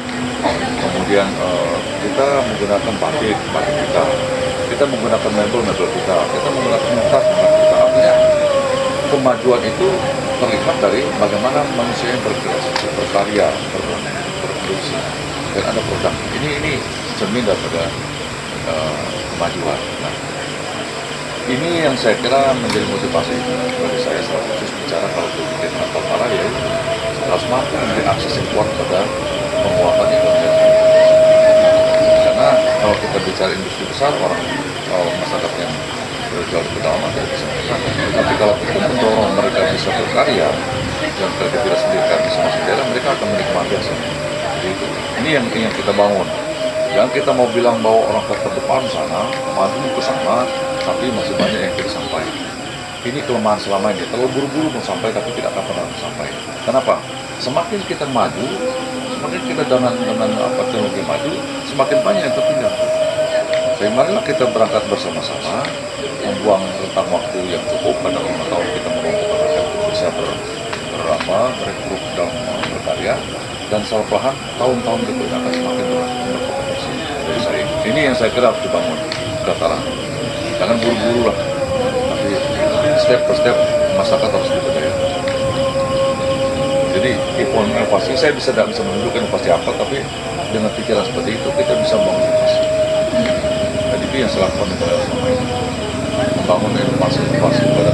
kemudian eh, kita menggunakan batik batik kita. Kita menggunakan mebel mebel kita. Kita menggunakan tas tas kita. Artinya kemajuan itu terlihat dari bagaimana manusia yang berkreasi berkarya ber- berproduksi. Dan ada produk. Ini ini cermin daripada eh, kemajuan. Nah, ini yang saya kira menjadi motivasi bagi saya secara khusus bicara kalau berpikir tentang Kaltara ya harus mampu memberi akses yang kuat pada penguatan ekonomi karena kalau kita bicara industri besar orang kalau masyarakat yang berjual ke dalam ada bisa tapi kalau kita mendorong mereka bisa berkarya dan mereka tidak sendirikan di masing daerah mereka akan menikmati hasilnya itu. ini yang yang kita bangun Jangan kita mau bilang bahwa orang terdepan sana, maju ke sana, tapi masih banyak yang tidak sampai. Ini kelemahan selama ini. Terlalu buru-buru mau sampai, tapi tidak akan pernah sampai. Kenapa? Semakin kita maju, semakin kita dengan dengan apa teknologi maju, semakin banyak yang tertinggal. Jadi marilah kita berangkat bersama-sama, membuang rentang waktu yang cukup pada lima tahun kita rakyat untuk bisa ber, berapa berekrut dalam berkarya dan secara perlahan tahun-tahun berikutnya akan semakin ber- berkompetisi dari saya. Ini yang saya kira harus dibangun Kaltara. Jangan buru-buru lah, tapi step per step masyarakat harus diberdayakan. Jadi event inovasi saya bisa tidak bisa menunjukkan inovasi apa, tapi dengan pikiran seperti itu kita bisa membangun inovasi. Dan itu yang saya lakukan di selama ini. Membangun inovasi-inovasi pada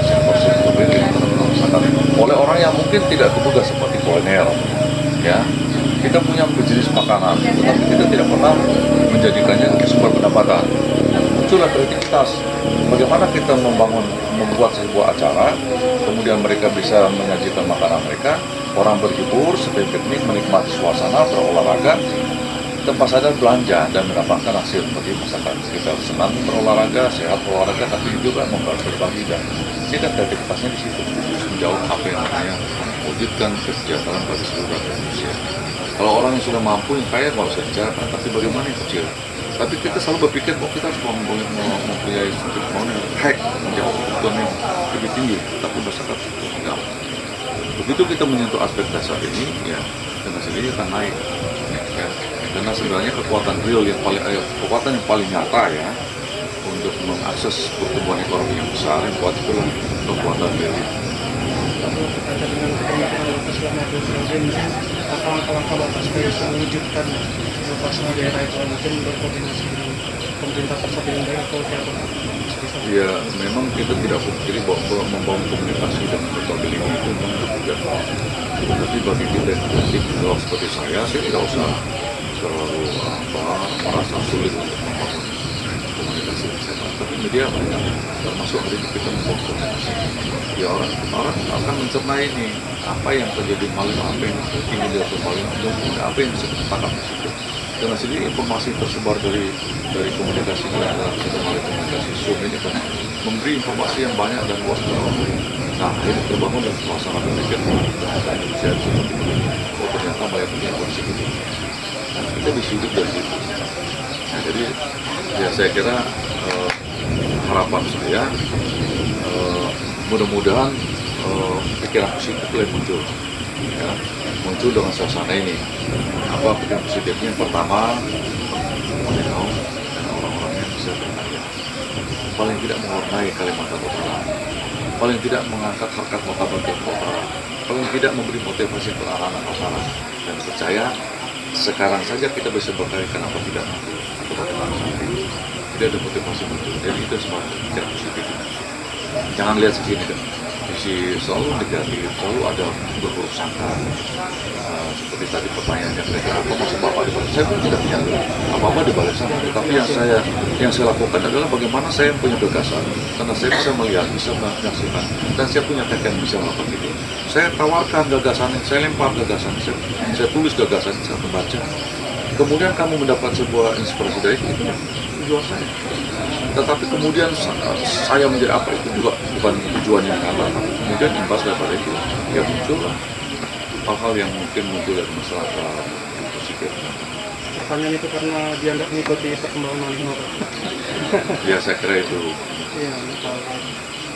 yang terkenal masyarakat oleh orang yang mungkin tidak kebuka seperti kuliner, ya kita punya bisnis makanan, tetapi kita tidak pernah menjadikannya sumber pendapatan. Muncullah kreativitas. Bagaimana kita membangun, membuat sebuah acara, kemudian mereka bisa menyajikan makanan mereka, orang berhibur, sampai piknik, menikmati suasana, berolahraga, tempat sadar belanja dan mendapatkan hasil bagi masyarakat. Kita senang berolahraga, sehat berolahraga, tapi juga membantu berbagi dan kan kreativitasnya di situ. Menjauh apa yang namanya wujudkan kesejahteraan bagi seluruh rakyat Indonesia. Kalau orang yang sudah mampu, yang kaya nggak usah bicara, tapi bagaimana yang kecil? Tapi kita selalu berpikir bahwa kita harus mempunyai, satu kemauan yang high, menjawab kebutuhan yang lebih tinggi, tapi masyarakat. Begitu kita menyentuh aspek dasar ini, ya dengan sendirinya akan naik. Ya. Karena sebenarnya kekuatan real yang paling, eh, kekuatan yang paling nyata ya, untuk mengakses pertumbuhan ekonomi yang besar, yang kuat itulah kekuatan real. langkah-langkah bapak bisa mewujudkan operasional daerah itu mungkin berkoordinasi dengan pemerintah dengan Ya, memang kita tidak berpikir bahwa membangun komunikasi dan berbagai lini itu memang tugas. Tapi bagi kita yang kreatif kalau seperti saya, saya tidak usah terlalu apa merasa sulit untuk membangun komunikasi sehat. Tapi media banyak, termasuk hari ini kita membangun komunikasi. Ya orang orang akan mencerna ini apa yang terjadi malam, apa yang dilakukan malam, apa yang bisa kita tangkap di situ karena sendiri informasi tersebar dari dari komunikasi kita melalui komunikasi Zoom ini kan memberi informasi yang banyak dan luas lain. Nah, ini terbangun dan suasana berpikir bahasa Indonesia seperti ini. Oh ternyata banyak punya kondisi gitu. Nah, kita bisa hidup dari situ. Nah, jadi ya saya kira eh, harapan saya eh, mudah-mudahan eh, pikiran positif itu yang muncul. Ya, muncul dengan suasana ini. Apa pikiran positifnya? Pertama dan orang-orang yang bisa berkarya. Paling tidak mewarnai Kalimantan Utara paling tidak mengangkat harkat martabat Kalimantan Utara paling tidak memberi motivasi kepada anak-anak Kaltara dan percaya sekarang saja kita bisa bertanya kenapa tidak? Maju atau bagaimana? Nanti tidak ada motivasi muncul dan itu semua tidak positif. Jangan lihat segini kan sisi selalu negatif selalu ada sangka. Uh, seperti tadi pertanyaannya kira-kira apa maksud bapak di balik? Saya pun tidak punya apa-apa di balik sana. Tapi yang saya yang saya lakukan adalah bagaimana saya punya gagasan karena saya bisa melihat bisa menyaksikan dan saya punya tekad bisa melakukan itu. Saya tawarkan gagasan saya lempar gagasan saya, saya tulis gagasan saya membaca. Kemudian kamu mendapat sebuah inspirasi dari itu tujuan saya tetapi kemudian sa- saya menjadi apa itu juga bukan tujuan yang kalah tapi kemudian imbas daripada itu ya muncullah hal-hal yang mungkin muncul dari masyarakat yang positif Pertanyaan itu karena dianggap mengikuti perkembangan Malino ya saya kira itu Iya,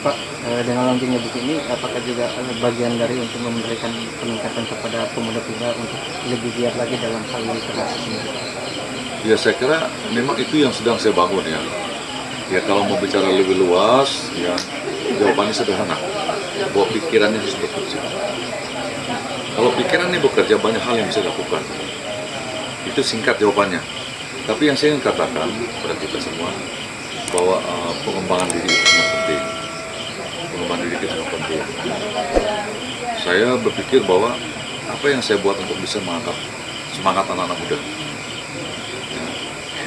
Pak. Eh, dengan launchingnya buku ini, apakah juga bagian dari untuk memberikan peningkatan kepada pemuda-pemuda untuk lebih giat lagi dalam hal literasi ini? ya saya kira memang itu yang sedang saya bangun ya ya kalau mau bicara lebih luas ya jawabannya sederhana. Bahwa pikirannya harus bekerja. Kalau pikiran ini bekerja banyak hal yang bisa dilakukan. Itu singkat jawabannya. Tapi yang saya ingin katakan kepada kita semua bahwa eh, pengembangan diri itu sangat penting. Pengembangan diri itu sangat penting. Saya berpikir bahwa apa yang saya buat untuk bisa mengangkat semangat anak-anak muda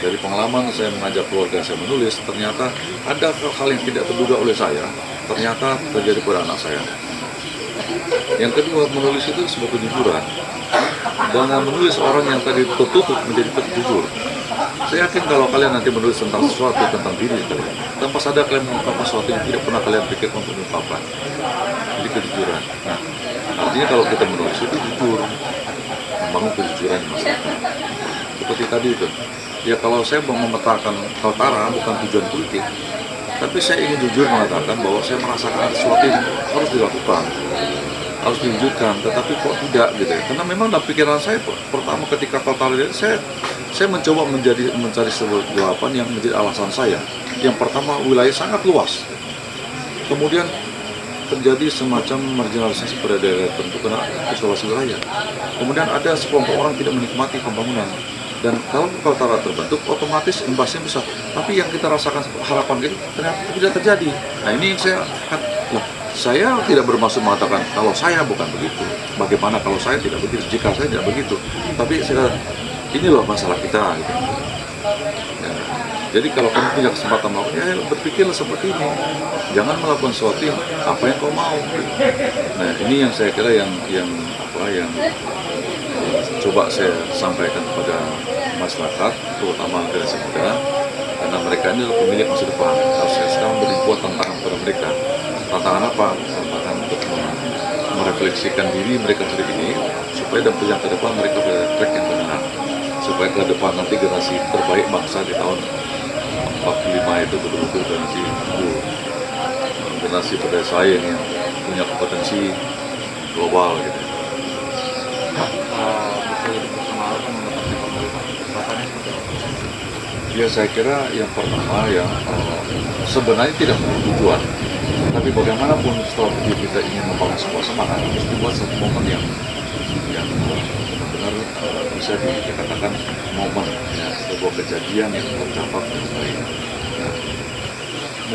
dari pengalaman saya mengajak keluarga saya menulis ternyata ada hal-hal yang tidak terduga oleh saya ternyata terjadi pada anak saya. Yang kedua menulis itu sebuah kejujuran. Dengan menulis orang yang tadi tertutup menjadi terjujur. Saya yakin kalau kalian nanti menulis tentang sesuatu tentang diri kalian tanpa sadar kalian mengungkapkan sesuatu yang tidak pernah kalian pikirkan untuk diungkapkan. Jadi kejujuran. Nah artinya kalau kita menulis itu jujur membangun kejujuran di masyarakat seperti tadi itu ya kalau saya mau memetakan Kaltara bukan tujuan politik tapi saya ingin jujur mengatakan bahwa saya merasakan ada sesuatu yang harus dilakukan harus diwujudkan tetapi kok tidak gitu ya karena memang dalam pikiran saya per- pertama ketika Kaltara saya saya mencoba menjadi mencari sebuah jawaban yang menjadi alasan saya yang pertama wilayah sangat luas kemudian terjadi semacam marginalisasi pada daerah tertentu karena isolasi wilayah. Kemudian ada sekelompok orang tidak menikmati pembangunan. Dan kalau Kaltara terbentuk, otomatis imbasnya bisa. Tapi yang kita rasakan harapan gitu ternyata tidak terjadi. Nah ini yang saya kan, loh, saya tidak bermaksud mengatakan kalau saya bukan begitu. Bagaimana kalau saya tidak begitu? Jika saya tidak begitu. Tapi saya ini loh masalah kita. Gitu. Ya, jadi kalau kamu punya kesempatan melakukan, ya berpikirlah seperti ini. Jangan melakukan sesuatu yang apa yang kau mau. Nah ini yang saya kira yang yang apa yang eh, coba saya sampaikan kepada masyarakat, terutama generasi muda, karena mereka ini adalah pemilik masa depan. Saya sekarang beri buat tantangan kepada mereka. Tantangan apa? Tantangan untuk me- merefleksikan diri mereka hari ini, supaya dan yang ke depan mereka pada track yang benar supaya ke depan nanti generasi terbaik bangsa di tahun 45 itu betul-betul generasi unggul generasi pedesaan yang punya kompetensi global gitu Ya saya kira yang pertama ya eh, sebenarnya tidak perlu tujuan tapi bagaimanapun strategi kita ingin membangun sebuah semangat harus dibuat satu momen yang yang benar-benar eh, bisa dikatakan momen ya, sebuah kejadian yang tercatat dengan baik. Ya.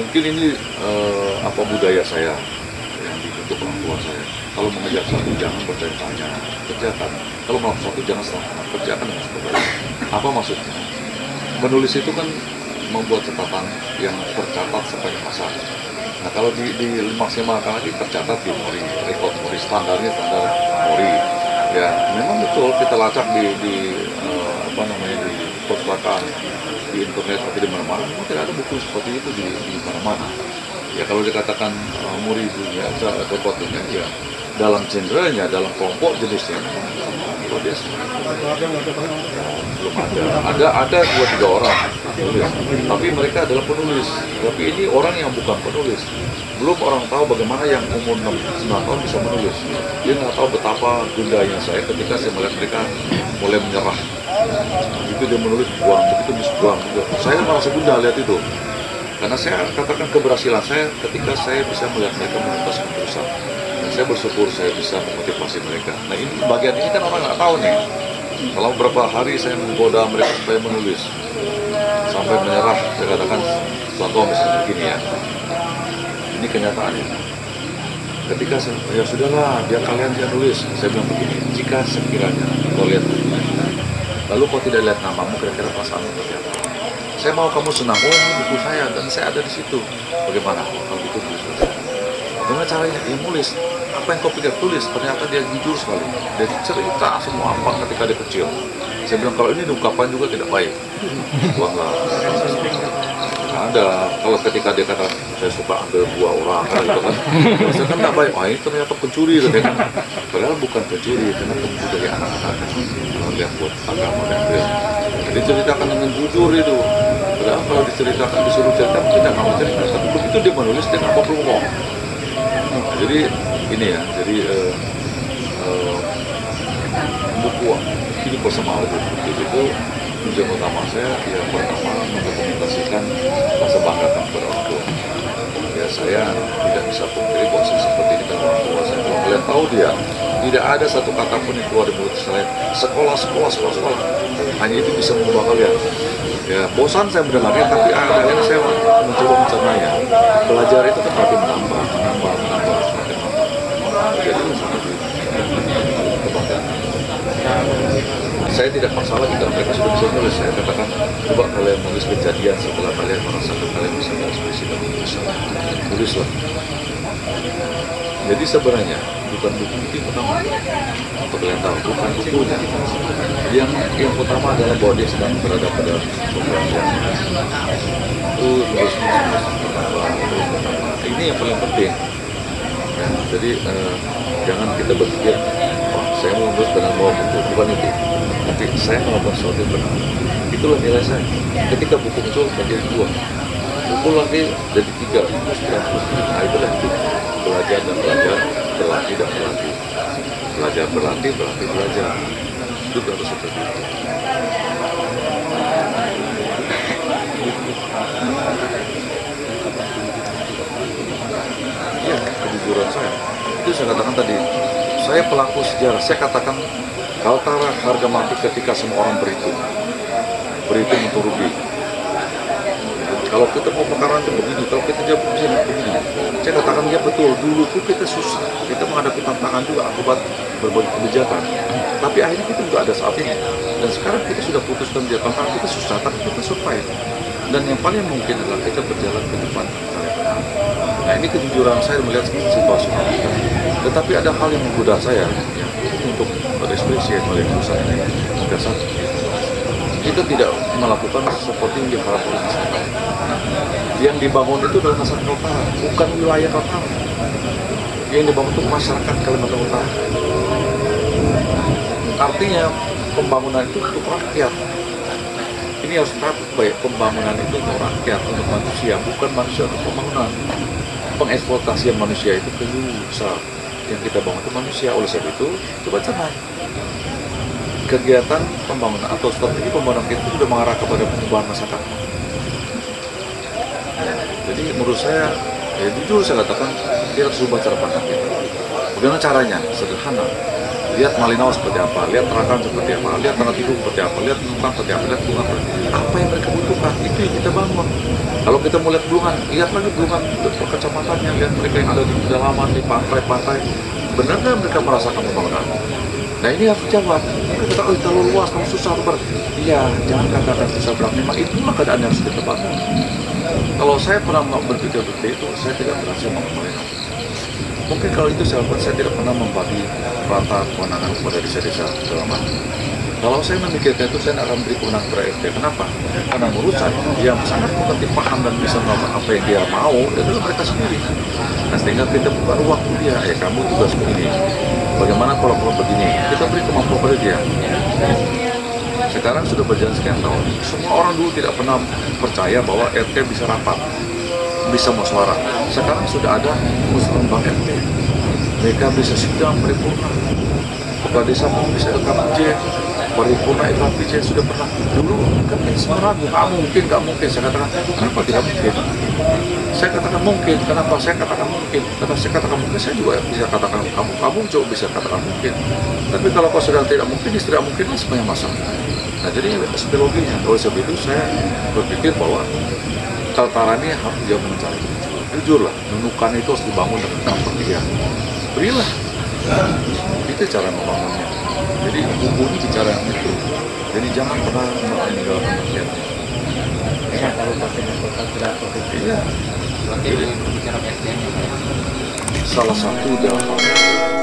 Mungkin ini eh, apa budaya saya yang dibentuk orang tua saya. Kalau mengejar satu jangan bertanya-tanya, kerjakan. Kalau melakukan satu jangan setengah, kerjakan dengan sebaik. Apa maksudnya? Menulis itu kan membuat catatan yang tercatat sepanjang masa. Nah kalau di, dimaksimalkan lagi tercatat di Mori, rekod Mori standarnya standar Mori. Ya memang betul kita lacak di, di eh, apa namanya di perpustakaan di internet atau di mana-mana, memang tidak ada buku seperti itu di, di mana-mana. Ya kalau dikatakan uh, Muri dunia, rekod dunia, ya dalam genrenya, dalam kelompok jenisnya luar biasa. Belum ada. Ada ada dua tiga orang penulis, tapi mereka adalah penulis. Tapi ini orang yang bukan penulis. Belum orang tahu bagaimana yang umur 6 9 tahun bisa menulis. Dia nggak tahu betapa gundanya saya ketika saya melihat mereka mulai menyerah. Begitu dia menulis buang, begitu bisa buang. Saya merasa gundah lihat itu. Karena saya katakan keberhasilan saya ketika saya bisa melihat mereka menuntaskan keputusan. Dan saya bersyukur saya bisa memotivasi mereka. Nah ini bagian ini kan orang nggak tahu nih. Kalau beberapa hari saya menggoda mereka supaya menulis sampai menyerah, saya katakan contoh misalnya begini ya. Ini kenyataannya. Ketika saya, ya sudahlah, biar kalian dia nulis. Saya bilang begini, jika sekiranya kau lihat lalu kau tidak lihat namamu, kira-kira perasaan seperti apa? Saya mau kamu senang, oh ini buku saya dan saya ada di situ. Bagaimana? Kalau gitu tulis. Dengan caranya dia nulis, apa yang kau pikir tulis, ternyata dia jujur sekali. Dia cerita semua apa ketika dia kecil. Saya bilang kalau ini diungkapkan juga tidak baik. Gua enggak. Ada. Kalau ketika dia kata saya suka ambil buah orang kan gitu kan. Saya kan tidak baik. Ah ini ternyata pencuri katanya kan. Padahal bukan pencuri karena pencuri dari anak-anak kalau lihat buat agama dan dia jadi ceritakan dengan jujur itu. Padahal kalau diceritakan disuruh cerita mungkin tidak mau cerita. Tapi begitu dia menulis dia nggak perlu ngomong jadi ini ya jadi eh, buku hidup bersama Allah itu tujuan utama saya ya pertama mendokumentasikan rasa bangga kepada orang tua. Ya saya tidak bisa pungkiri saya seperti ini karena orang tua saya. Kalau kalian tahu dia, tidak ada satu kata pun yang keluar dari mulut saya. Sekolah, sekolah, sekolah, sekolah. Hanya itu bisa mengubah kalian. Ya bosan saya mendengarnya, tapi akhirnya saya mencoba mencernanya. Belajar itu menambah, menambah, semakin menambah. Jadi itu sangat kebanggaan saya tidak paksa lagi kalau mereka sudah bisa nulis. Saya katakan coba kalian nulis kejadian setelah kalian merasakan kalian bisa berekspresi dan bisa tulislah jadi sebenarnya bukan buku itu pertama. Untuk kalian tahu? Bukan bukunya. Yang yang pertama adalah bahwa dia sedang berada pada yang itu nulis ini yang paling penting ya, jadi eh, jangan kita berpikir oh, saya mau nulis dengan bawa buku bukan itu. Tapi saya melakukan sesuatu yang benar. Itulah nilai saya. Ketika buku muncul menjadi dua. Buku lagi jadi tiga. Terus nah itulah itu. Belajar dan belajar berlatih dan berlatih. Belajar berlatih berlatih belajar. Hidup harus seperti itu Iya, kejujuran saya. Itu saya katakan tadi, saya pelaku sejarah. Saya katakan Kaltara harga mati ketika semua orang berhitung. Berhitung untuk rugi. Kalau kita mau perkara itu begini, kalau kita jawab bisa begini. Saya katakan ya betul, dulu tuh kita susah. Kita menghadapi tantangan juga akibat berbagai kebijakan. Tapi akhirnya kita juga ada saat ini. Dan sekarang kita sudah putuskan dia tantangan kita susah, tapi kita survive. Dan yang paling mungkin adalah kita berjalan ke depan. Nah ini kejujuran saya melihat situasi. Tetapi ada hal yang menggoda saya ya, untuk berekspresi oleh saya ini. Dasar kita tidak melakukan seperti yang diharapkan. Yang dibangun itu adalah masyarakat Kaltara, bukan wilayah Kaltara. Yang dibangun itu masyarakat Kalimantan Utara. Artinya pembangunan itu untuk rakyat. Ini harus tahu baik pembangunan itu untuk rakyat, untuk manusia, bukan manusia untuk pembangunan. Pengeksploitasian manusia itu besar. Yang kita bangun itu manusia, oleh sebab itu coba cermati kegiatan pembangunan atau strategi pembangunan kita sudah mengarah kepada perubahan masyarakat. Jadi menurut saya, ya jujur saya katakan, kita harus ubah cara pandang kita. Bagaimana caranya? Sederhana. Lihat Malinau seperti apa, lihat Terakan seperti apa, lihat Tanah Tidung seperti apa, lihat Lukang seperti apa, lihat apa. Apa yang mereka butuhkan, itu yang kita bangun. Kalau kita mau lihat Bulungan, lihat lagi Bulungan kecamatannya, lihat mereka yang ada di pedalaman, di pantai-pantai. Benar nggak mereka merasakan pembangunan? Nah ini harus jawab. Mereka kata, oh terlalu luas, terlalu susah. Ber iya, jangan katakan susah berat. Memang itulah keadaan yang kita bangun. Kalau saya pernah berpikir seperti itu, saya tidak berhasil membangun Mungkin kalau itu saya saya tidak pernah membagi rata kewenangan kepada desa-desa pedalaman. Kalau saya memikirkan itu, saya tidak akan beri kewenangan kepada RT. Kenapa? Karena menurut saya, yang sangat mengerti paham dan bisa melakukan apa yang dia mau, itu mereka sendiri. Nah, sehingga kita buka ruang dia, ya kamu tugas begini. Bagaimana kalau kalau begini? Kita beri kemampuan pada dia. Sekarang sudah berjalan sekian tahun. Semua orang dulu tidak pernah percaya bahwa RT bisa rapat, bisa musyawarah. Sekarang sudah ada musyawarah RT. Mereka bisa sidang paripurna. Kepala desa pun bisa LKPJ. Paripurna itu tapi saya sudah pernah dulu kan ragu nggak mungkin nggak mungkin. Saya katakan kenapa tidak mungkin? Saya katakan mungkin. Kenapa? Saya katakan mungkin. Karena saya katakan mungkin? Saya juga bisa katakan kamu kamu juga bisa katakan mungkin. Tapi kalau kau sedang tidak mungkin tidak mungkin lah semuanya masalah. Nah jadi seperti loginya oleh sebab itu saya berpikir bahwa Kaltara ini harus dia mencari. Jujur lah nunukan itu harus dibangun dengan kepercayaan berilah. Itu cara membangunnya jadi buku ini bicara yang itu. Jadi jangan pernah meninggalkan rakyat Ya, kalau kabupaten kota sudah iya. Berarti bicara SDM salah satu dalam hal